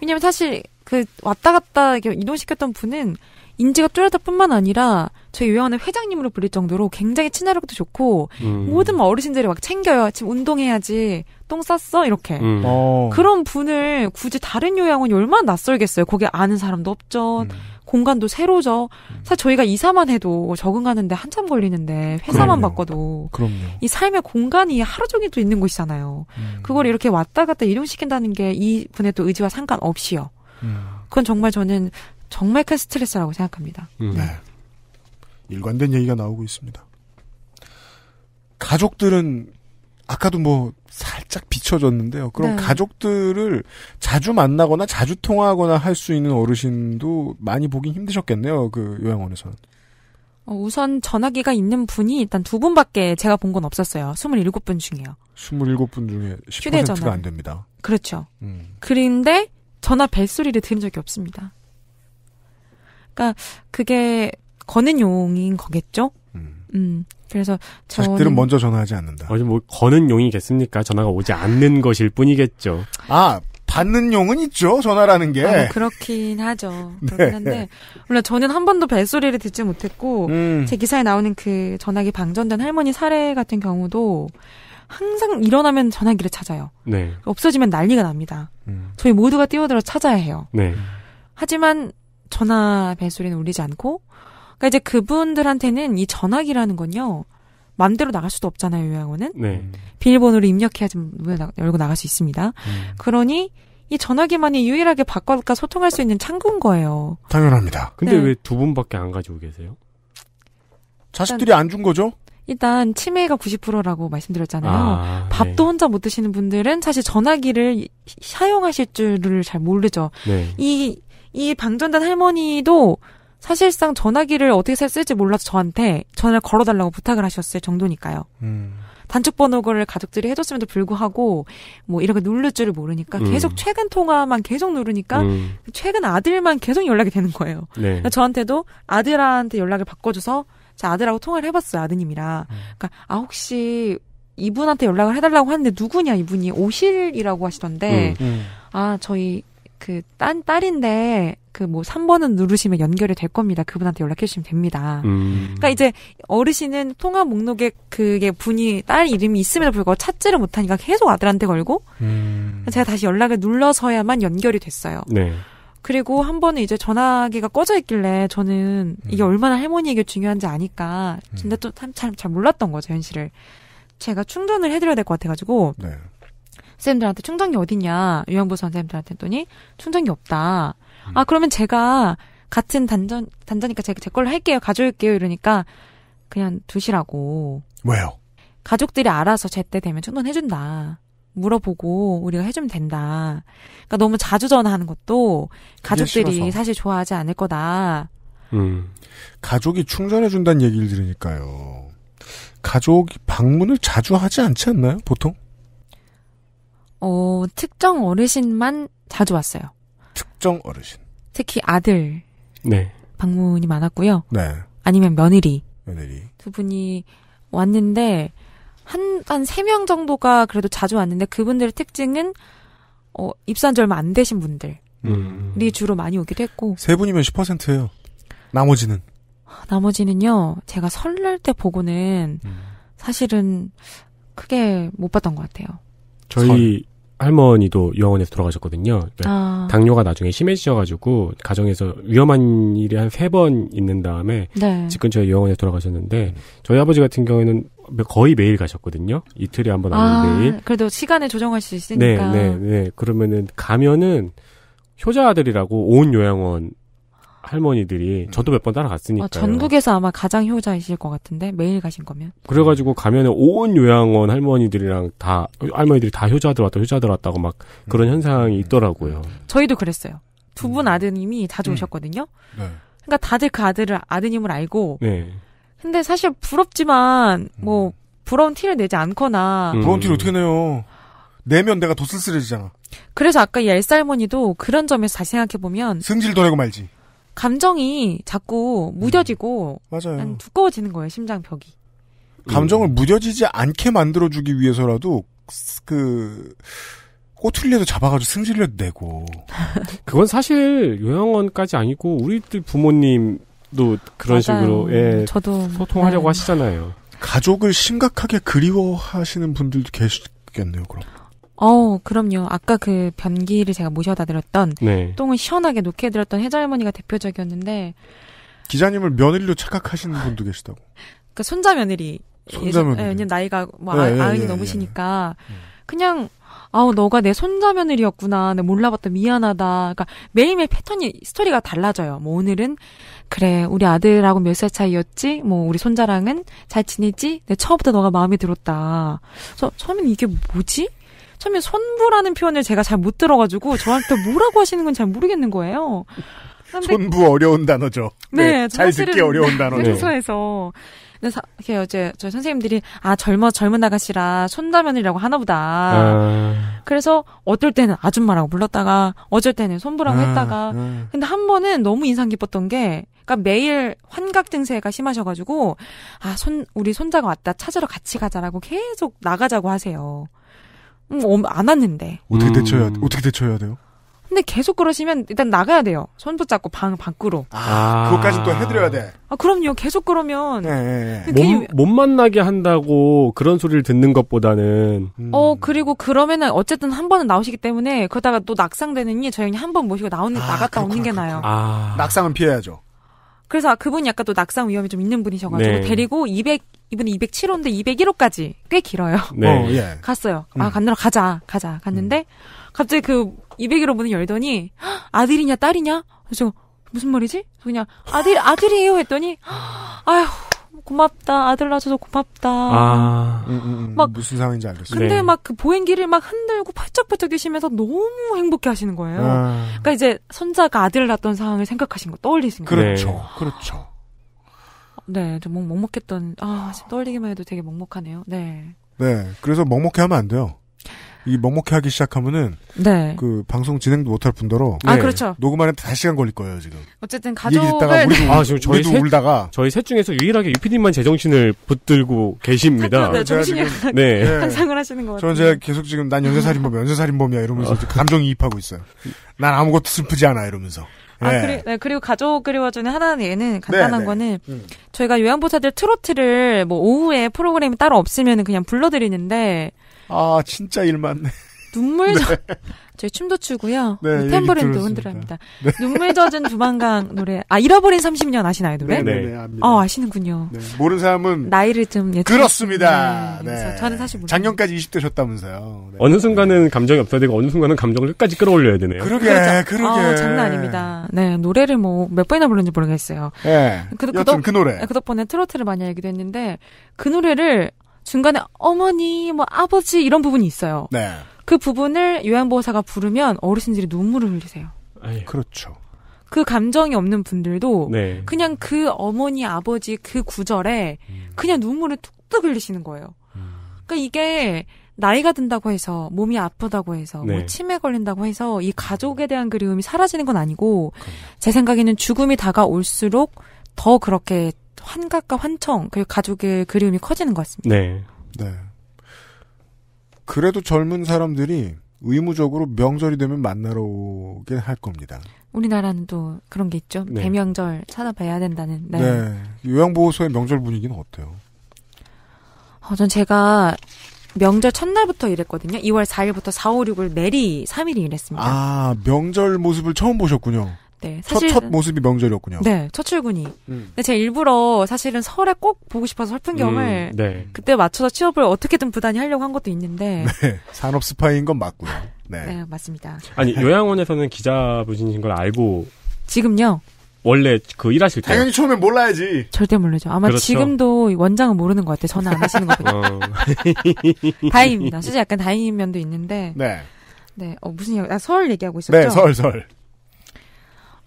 왜냐면 사실 그 왔다 갔다 이렇게 이동시켰던 분은 인지가 뚜렷할 뿐만 아니라 저희 요양원의 회장님으로 불릴 정도로 굉장히 친화력도 좋고 음. 모든 어르신들이 막 챙겨요. 지금 운동해야지 똥 쌌어 이렇게. 음. 어. 그런 분을 굳이 다른 요양원이 얼마나 낯설겠어요. 거기 아는 사람도 없죠. 음. 공간도 새로죠. 사실 저희가 이사만 해도 적응하는데 한참 걸리는데 회사만 그럼요. 바꿔도 그럼요. 이 삶의 공간이 하루 종일 또 있는 곳이잖아요. 음. 그걸 이렇게 왔다 갔다 이동시킨다는 게 이 분의 또 의지와 상관없이요. 음. 그건 정말 저는 정말 큰 스트레스라고 생각합니다. 음. 네. 일관된 얘기가 나오고 있습니다. 가족들은 아까도 뭐 살짝 비춰졌는데요. 그럼 네. 가족들을 자주 만나거나 자주 통화하거나 할 수 있는 어르신도 많이 보긴 힘드셨겠네요. 그 요양원에서는. 어, 우선 전화기가 있는 분이 일단 두 분밖에 제가 본 건 없었어요. 27분 중에요. 27분 중에 10%가 휴대전화. 안 됩니다. 그렇죠. 음. 그런데 전화 벨소리를 들은 적이 없습니다. 그러니까 그게 거는 용인 거겠죠? 음. 음. 그래서 저는 자식들은 먼저 전화하지 않는다. 어제 뭐 거는 용이겠습니까? 전화가 오지 않는 것일 뿐이겠죠. 아, 받는 용은 있죠. 전화라는 게. 아, 뭐 그렇긴 하죠. 그렇긴 네. 한데 물론 저는 한 번도 벨소리를 듣지 못했고 음. 제 기사에 나오는 그 전화기 방전된 할머니 사례 같은 경우도 항상 일어나면 전화기를 찾아요. 네. 없어지면 난리가 납니다. 음. 저희 모두가 뛰어들어 찾아야 해요. 네. 하지만 전화 벨소리는 울리지 않고 그러니까 이제 그분들한테는 이 전화기라는 건요. 맘대로 나갈 수도 없잖아요, 요양원은. 네. 비밀번호를 입력해야지 문을 나- 열고 나갈 수 있습니다. 음. 그러니 이 전화기만이 유일하게 바꿔과 소통할 수 있는 창구인 거예요. 당연합니다. 근데 네. 왜두 분밖에 안 가지고 계세요? 자식들이 안 준 거죠? 일단 치매가 90%라고 말씀드렸잖아요. 아, 밥도 혼자 못 드시는 분들은 사실 전화기를 이- 사용하실 줄을 잘 모르죠. 네. 네. 이, 이 방전된 할머니도 사실상 전화기를 어떻게 잘 쓸지 몰라서 저한테 전화를 걸어달라고 부탁을 하셨을 정도니까요. 음. 단축 번호를 가족들이 해줬음에도 불구하고 뭐 이렇게 누를 줄을 모르니까 음. 계속 최근 통화만 계속 누르니까 음, 최근 아들만 계속 연락이 되는 거예요. 네. 그러니까 저한테도 아들한테 연락을 바꿔줘서 제 아들하고 통화를 해봤어요 아드님이랑. 그러니까 아 혹시 이분한테 연락을 해달라고 하는데 누구냐 이분이 오실이라고 하시던데 음. 음. 아 저희 그 딴 딸인데 그 뭐 3번은 누르시면 연결이 될 겁니다. 그분한테 연락해 주시면 됩니다. 음. 그러니까 이제 어르신은 통화 목록에 그게 분이 딸 이름이 있음에도 불구하고 찾지를 못하니까 계속 아들한테 걸고 음. 제가 다시 연락을 눌러서야만 연결이 됐어요. 네. 그리고 한 번은 이제 전화기가 꺼져 있길래 저는 이게 음. 얼마나 할머니에게 중요한지 아니까 근데 또잘잘 몰랐던 거죠 현실을 제가 충전을 해드려야 될 것 같아가지고 네. 쌤들한테 충전기 어딨냐 요양부 선생님들한테 했더니 충전기 없다. 아 그러면 제가 같은 단전 단자니까 제가 제 걸로 할게요 가져올게요 이러니까 그냥 두시라고 왜요? 가족들이 알아서 제때 되면 충전해준다. 물어보고 우리가 해주면 된다. 그러니까 너무 자주 전화하는 것도 가족들이. 사실 좋아하지 않을 거다. 음. 가족이 충전해준다는 얘기를 들으니까요. 가족이 방문을 자주 하지 않지 않나요? 보통? 어, 특정 어르신만 자주 왔어요. 특정 어르신. 특히 아들 네. 방문이 많았고요. 네. 아니면 며느리 며느리. 두 분이 왔는데 한 한 세 명 정도가 그래도 자주 왔는데 그분들의 특징은 어, 입사한 지 얼마 안 되신 분들이 음. 주로 많이 오기도 했고 세 분이면 10%예요. 나머지는. 나머지는요 제가 설날 때 보고는 사실은 크게 못 봤던 것 같아요. 저희 할머니도 요양원에서 돌아가셨거든요. 그러니까 아, 당뇨가 나중에 심해지셔가지고 가정에서 위험한 일이 한 세 번 있는 다음에 네. 집 근처에 요양원에 돌아가셨는데 저희 아버지 같은 경우에는 거의 매일 가셨거든요. 이틀에 한 번 아, 아니면 매일. 그래도 시간을 조정할 수 네, 있으니까. 네, 네. 그러면은 가면은 효자들이라고 온 요양원 할머니들이 저도 몇 번 따라갔으니까요. 어, 전국에서 아마 가장 효자이실 것 같은데 매일 가신 거면. 그래가지고 가면은 온 요양원 할머니들이랑 다 할머니들이 다 효자들 왔다 효자들 왔다고 막 그런 현상이 있더라고요. 저희도 그랬어요. 두 분 아드님이 자주 오셨거든요. 네. 그러니까 다들 그 아들을 아드님을 알고. 네. 근데 사실 부럽지만 뭐 부러운 티를 내지 않거나. 음. 부러운 티를 어떻게 내요? 내면 내가 더 쓸쓸해지잖아. 그래서 아까 이 엘사 할머니도 그런 점에서 다시 생각해 보면 승질도 내고 말지. 감정이 자꾸 무뎌지고 맞아요. 난 두꺼워지는 거예요 심장 벽이. 감정을 무뎌지지 않게 만들어주기 위해서라도 그 꼬투리라도 잡아가지고 승질이라도 내고. 그건 사실 요양원까지 아니고 우리들 부모님 도 그런 맞아요. 식으로 예, 저도 소통하려고 네. 하시잖아요. 가족을 심각하게 그리워하시는 분들도 계시겠네요. 그럼. 어, 그럼요. 아까 그 변기를 제가 모셔다 드렸던 네. 똥을 시원하게 놓게 해드렸던 혜자 할머니가 대표적이었는데 기자님을 며느리로 착각하시는 분도 계시다고. 그 손자 며느리 손자 며느리. 예, 왜냐면 나이가 뭐 예, 아, 예, 아흔이 예, 넘으시니까 그냥 아우 너가 내 손자 며느리였구나. 내가 몰라봤다 미안하다. 그러니까 매일매일 패턴이 스토리가 달라져요. 뭐 오늘은 그래 우리 아들하고 몇 살 차이였지? 뭐 우리 손자랑은 잘 지내지? 내 처음부터 너가 마음에 들었다. 그래서 처음엔 이게 뭐지? 처음에 손부라는 표현을 제가 잘 못 들어가지고 저한테 뭐라고 하시는 건 잘 모르겠는 거예요. 손부 어려운 단어죠. 네, 잘 사실은 듣기 어려운 단어죠. 회사에서 근데 사, 이렇게 어제 저희 선생님들이 아 젊어 젊은 아가씨라 손자면이라고 하나보다. 아, 그래서 어떨 때는 아줌마라고 불렀다가 어쩔 때는 손부라고 아, 했다가. 아. 근데 한 번은 너무 인상 깊었던 게, 그러니까 매일 환각 증세가 심하셔가지고 아 손 우리 손자가 왔다 찾으러 같이 가자라고 계속 나가자고 하세요. 음, 어, 안 왔는데. 어떻게 음. 대처해야 어떻게 대처해야 돼요? 근데 계속 그러시면 일단 나가야 돼요. 손 붙잡고 방 밖으로. 아. 그것까지 또 해드려야 돼. 아 그럼요. 계속 그러면 예, 예, 예. 괜히 몸, 못 만나게 한다고 그런 소리를 듣는 것보다는 음. 어 그리고 그러면은 어쨌든 한 번은 나오시기 때문에 그러다가 또 낙상되느니 저희 그냥 한번 모시고 나오는 아, 나갔다 그렇구나, 오는 게 그렇구나. 나요. 아, 낙상은 피해야죠. 그래서 그분이 약간 또 낙상 위험이 좀 있는 분이셔가지고 네. 데리고 200 이분이 207호인데 201호까지 꽤 길어요. 네. 어, 예. 갔어요. 음. 아 간느라 가자 가자 갔는데 갑자기 그 201호 문을 열더니 "헉, 아들이냐 딸이냐? 그래서 무슨 말이지? 그냥 아들 아들이에요 했더니 아휴 고맙다 아들 낳아줘서 고맙다. 아, 음, 음, 음. 막- 무슨 상황인지 알겠어요. 근데 네. 막그 보행기를 막 흔들고 팔짝팔짝 뛰시면서 너무 행복해 하시는 거예요. 아, 그러니까 이제 손자가 아들을 낳았던 상황을 생각하신 거 떠올리신 거예요. 그렇죠, 네. 그렇죠. 네, 좀 먹- 먹먹했던 아 지금 떠올리기만 해도 되게 먹먹하네요. 네, 네, 그래서 먹먹해하면 안 돼요. 이 먹먹해 하기 시작하면은 네. 그 방송 진행도 못할 뿐더러 아 네. 그렇죠. 녹음하는데 다시 시간 걸릴 거예요 지금. 어쨌든 가족을 우리도, 아, 지금 저희 우리도 셋- 울다가 저희 셋 중에서 유일하게 유피디만 제정신을 붙들고 계십니다. 네, 제가 정신이 지금- 네. 네. 환상을 하시는 것 같아요. 저는 제가 계속 지금 난 연쇄살인범이야, 연쇄살인범이야 이러면서 이제 감정이입하고 있어요. 난 아무것도 슬프지 않아 이러면서. 아, 예. 그리, 네, 그리고 가족 그리워주는 하나는 예는 간단한 네. 거는 음. 저희가 요양보사들 트로트를 뭐 오후에 프로그램이 따로 없으면 그냥 불러드리는데 아 진짜 일 많네. 눈물 젖 저희 춤도 추고요. 네, 탬버린도. 흔들합니다. 눈물 젖은 두만강 노래. 아 잃어버린 30년 아시나요 노래? 네. 네네네 압니다. 어 아시는군요. 네, 모르는 사람은 나이를 좀 예측. 그렇습니다. 네, 네. 그래서 저는 사실 몰라요. 작년까지 20대셨다면서요. 네. 어느 순간은 감정이 없어야 되고 어느 순간은 감정을 끝까지 끌어올려야 되네요. 그러게, 그렇죠. 그러게. 어, 장난 아닙니다. 네 노래를 뭐 몇 번이나 부르는지 모르겠어요. 예. 그- 그 그 노래. 그 덕분에 트로트를 많이 알기도 했는데 그 노래를 중간에 어머니 뭐 아버지 이런 부분이 있어요. 네. 그 부분을 요양보호사가 부르면 어르신들이 눈물을 흘리세요. 아유, 그렇죠. 그 감정이 없는 분들도 네. 그냥 그 어머니 아버지 그 구절에 그냥 눈물을 툭툭 흘리시는 거예요. 그러니까 이게 나이가 든다고 해서 몸이 아프다고 해서 네. 뭐 치매 걸린다고 해서 이 가족에 대한 그리움이 사라지는 건 아니고 제 생각에는 죽음이 다가올수록 더 그렇게 환각과 환청 그리고 가족의 그리움이 커지는 것 같습니다. 네. 네. 그래도 젊은 사람들이 의무적으로 명절이 되면 만나러 오게 할 겁니다. 우리나라는 또 그런 게 있죠. 네. 대명절 찾아봐야 된다는. 네. 네. 요양보호소의 명절 분위기는 어때요? 어, 전 제가 명절 첫날부터 일했거든요. 2월 4일부터 4, 5, 6을 내리 3일이 일했습니다. 아, 명절 모습을 처음 보셨군요. 네, 첫, 사실 첫 모습이 명절이었군요. 네, 첫 출근이. 음. 근데 제가 일부러 사실은 설에 꼭 보고 싶어서 설풍경을 음, 네. 그때 맞춰서 취업을 어떻게든 부단히 하려고 한 것도 있는데. 네, 산업 스파이인 건 맞고요. 네. 네, 맞습니다. 아니 요양원에서는 기자분이신 걸 알고 지금요? 원래 그 일하실 때 당연히 처음엔 몰라야지. 절대 모르죠. 아마 그렇죠. 지금도 원장은 모르는 것 같아요. 전화 안 하시는 거거든요. 어, 다행입니다. 사실 약간 다행인 면도 있는데. 네. 네, 어, 무슨 얘기, 아, 설 얘기하고 있었죠? 네, 설, 설.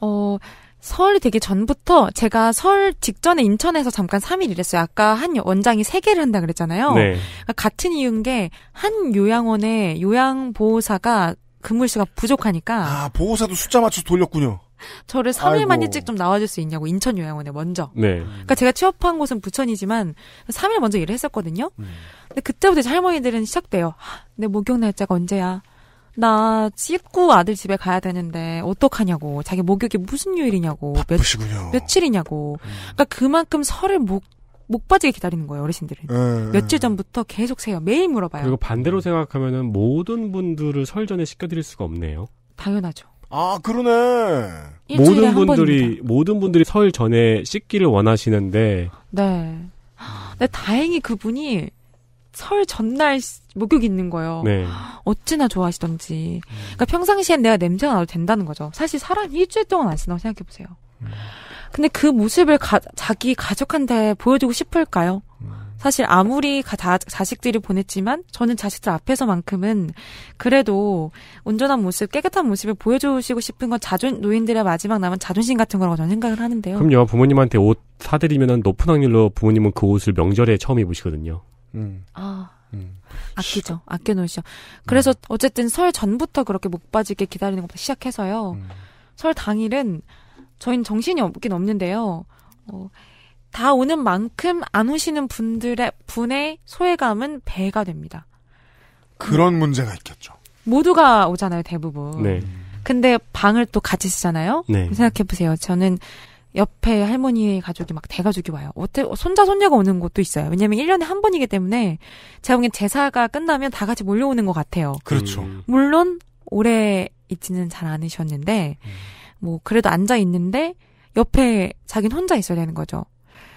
어, 설이 되기 전부터 제가 설 직전에 인천에서 잠깐 3일 일했어요. 아까 한 원장이 3개를 한다 그랬잖아요. 네. 그러니까 같은 이유인 게 한 요양원에 요양보호사가 근무일수가 부족하니까 아, 보호사도 숫자 맞춰서 돌렸군요. 저를 3일만 아이고. 일찍 좀 나와줄 수 있냐고 인천 요양원에 먼저. 네. 그러니까 제가 취업한 곳은 부천이지만 3일 먼저 일을 했었거든요. 음. 근데 그때부터 이제 할머니들은 시작돼요. 하, 내 목욕 날짜가 언제야? 나 씻고 아들 집에 가야 되는데 어떡하냐고. 자기 목욕이 무슨 요일이냐고. 몇, 바쁘시군요. 며칠이냐고. 그러니까 그만큼 설을 목, 목 빠지게 기다리는 거예요, 어르신들은. 예, 며칠 예. 전부터 계속 세요. 매일 물어봐요. 그리고 반대로 생각하면은 모든 분들을 설 전에 시켜드릴 수가 없네요. 당연하죠. 아, 그러네. 모든 한 분들이 번입니다. 모든 분들이 설 전에 씻기를 원하시는데 네. 근데 다행히 그분이 설 전날 목욕 있는 거예요. 네. 어찌나 좋아하시던지. 그러니까 평상시엔 내가 냄새가 나도 된다는 거죠. 사실 사람 일주일 동안 안 쓴다고 생각해 보세요. 근데 그 모습을 가- 자기 가족한테 보여주고 싶을까요? 사실 아무리 가- 다- 자식들이 보냈지만 저는 자식들 앞에서만큼은 그래도 온전한 모습, 깨끗한 모습을 보여주시고 싶은 건 자존 노인들의 마지막 남은 자존심 같은 거라고 저는 생각을 하는데요. 그럼요. 부모님한테 옷 사드리면은 높은 확률로 부모님은 그 옷을 명절에 처음 입으시거든요. 음, 아, 음. 아끼죠. 아껴놓으셔. 그래서 어쨌든 설 전부터 그렇게 목 빠지게 기다리는 것부터 시작해서요. 음. 설 당일은 저희는 정신이 없긴 없는데요. 어, 다 오는 만큼 안 오시는 분들의 분의 소외감은 배가 됩니다. 그런 문제가 있겠죠. 모두가 오잖아요, 대부분. 네. 근데 방을 또 같이 쓰잖아요. 네. 생각해 보세요. 저는 옆에 할머니 가족이 막 대가족이 와요. 어때 손자 손녀가 오는 곳도 있어요. 왜냐면 1년에 한 번이기 때문에 제가 보기엔 제사가 끝나면 다 같이 몰려오는 것 같아요. 그렇죠. 음, 물론 오래 있지는 잘 않으셨는데 뭐 그래도 앉아 있는데 옆에 자기는 혼자 있어야 되는 거죠.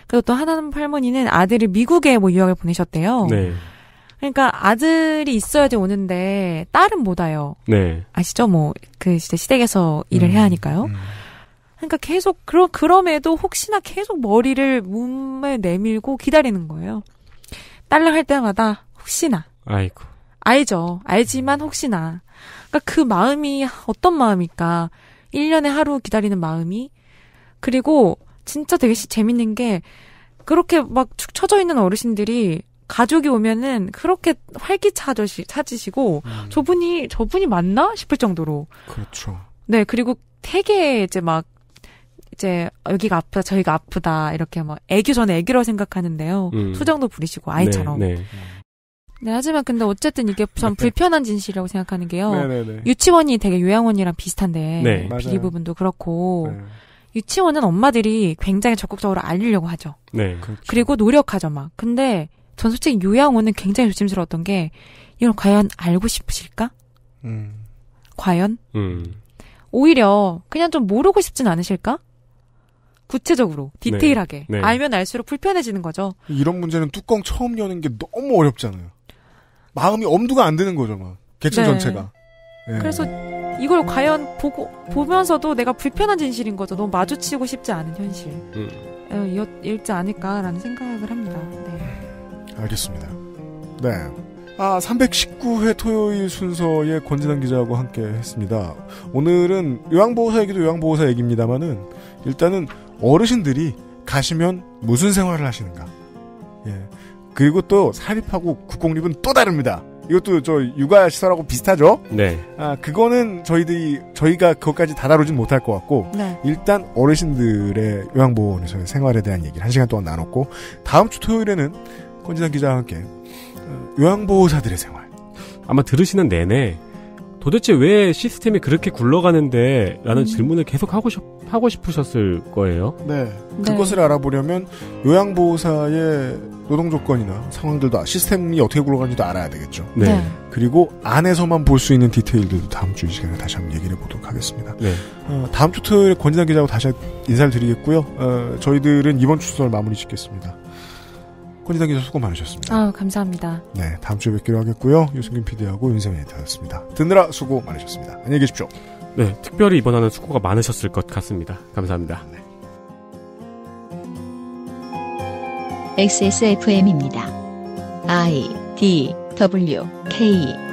그리고 또 하나는 할머니는 아들을 미국에 뭐 유학을 보내셨대요. 네. 그러니까 아들이 있어야지 오는데 딸은 못 와요. 네. 아시죠? 뭐그 진짜 시댁에서 일을 해야 하니까요. 음. 그러니까 계속 그러 그럼에도 혹시나 계속 머리를 몸에 내밀고 기다리는 거예요. 딸랑 할 때마다 혹시나 아이고. 알죠. 알지만 혹시나. 그러니까 그 마음이 어떤 마음일까? 1년에 하루 기다리는 마음이. 그리고 진짜 되게 시- 재밌는 게 그렇게 막 축 처져 있는 어르신들이 가족이 오면은 그렇게 활기차듯이 찾으시고 저분이 저분이 맞나 싶을 정도로 그렇죠. 네 그리고 되게 이제 막 이제 여기가 아프다 저희가 아프다 이렇게 막 애교 전에 애교라고 생각하는데요 음. 수정도 부리시고 아이처럼 네. 네. 네, 하지만 근데 어쨌든 이게 전 불편한 진실이라고 생각하는 게요. 네네네. 유치원이 되게 요양원이랑 비슷한데 네. 비리 맞아요. 부분도 그렇고 네. 유치원은 엄마들이 굉장히 적극적으로 알리려고 하죠. 네. 그렇죠. 그리고 노력하죠 막. 근데 전 솔직히 요양원은 굉장히 조심스러웠던 게 이걸 과연 알고 싶으실까? 음. 과연 음. 오히려 그냥 좀 모르고 싶진 않으실까? 구체적으로 디테일하게 네. 알면 알수록 불편해지는 거죠. 이런 문제는 뚜껑 처음 여는 게 너무 어렵잖아요. 마음이 엄두가 안 드는 거죠, 막. 계층 네. 전체가. 예. 그래서 이걸 과연 보고 보면서도 내가 불편한 진실인 거죠. 너무 마주치고 싶지 않은 현실. 음. 어, 이어- 읽지 않을까라는 생각을 합니다. 네. 알겠습니다. 네. 아, 319회 토요일 순서에 권진환 기자하고 함께 했습니다. 오늘은 요양보호사 얘기도 요양보호사 얘기입니다만은 일단은 어르신들이 가시면 무슨 생활을 하시는가. 예. 그리고 또 사립하고 국공립은 또 다릅니다. 이것도 저 육아 시설하고 비슷하죠? 네. 아, 그거는 저희들이, 저희가 그것까지 다 다루진 못할 것 같고, 네. 일단 어르신들의 요양보호원에서의 생활에 대한 얘기를 한 시간 동안 나눴고 다음 주 토요일에는 권진환 기자와 함께 어, 요양보호사들의 생활 아마 들으시는 내내 도대체 왜 시스템이 그렇게 굴러가는데 라는 음. 질문을 계속 하고 싶, 하고 싶으셨을 거예요. 네. 네. 그것을 알아보려면 요양보호사의 노동 조건이나 상황들도 시스템이 어떻게 굴러가는지도 알아야 되겠죠. 네. 그리고 안에서만 볼 수 있는 디테일들도 다음 주 이 시간에 다시 한번 얘기를 해보도록 하겠습니다. 네. 어, 다음 주 토요일에 권진환 기자하고 다시 인사를 드리겠고요. 어, 저희들은 이번 주 수설 마무리 짓겠습니다. 권진환 기자 수고 많으셨습니다. 아 감사합니다. 네, 다음 주에 뵙기로 하겠고요. 유승균 PD하고 윤세민 에디터였습니다. 듣느라 수고 많으셨습니다. 안녕히 계십시오. 네, 특별히 입원하는 수고가 많으셨을 것 같습니다. 감사합니다. 네. XSFM입니다. I D W K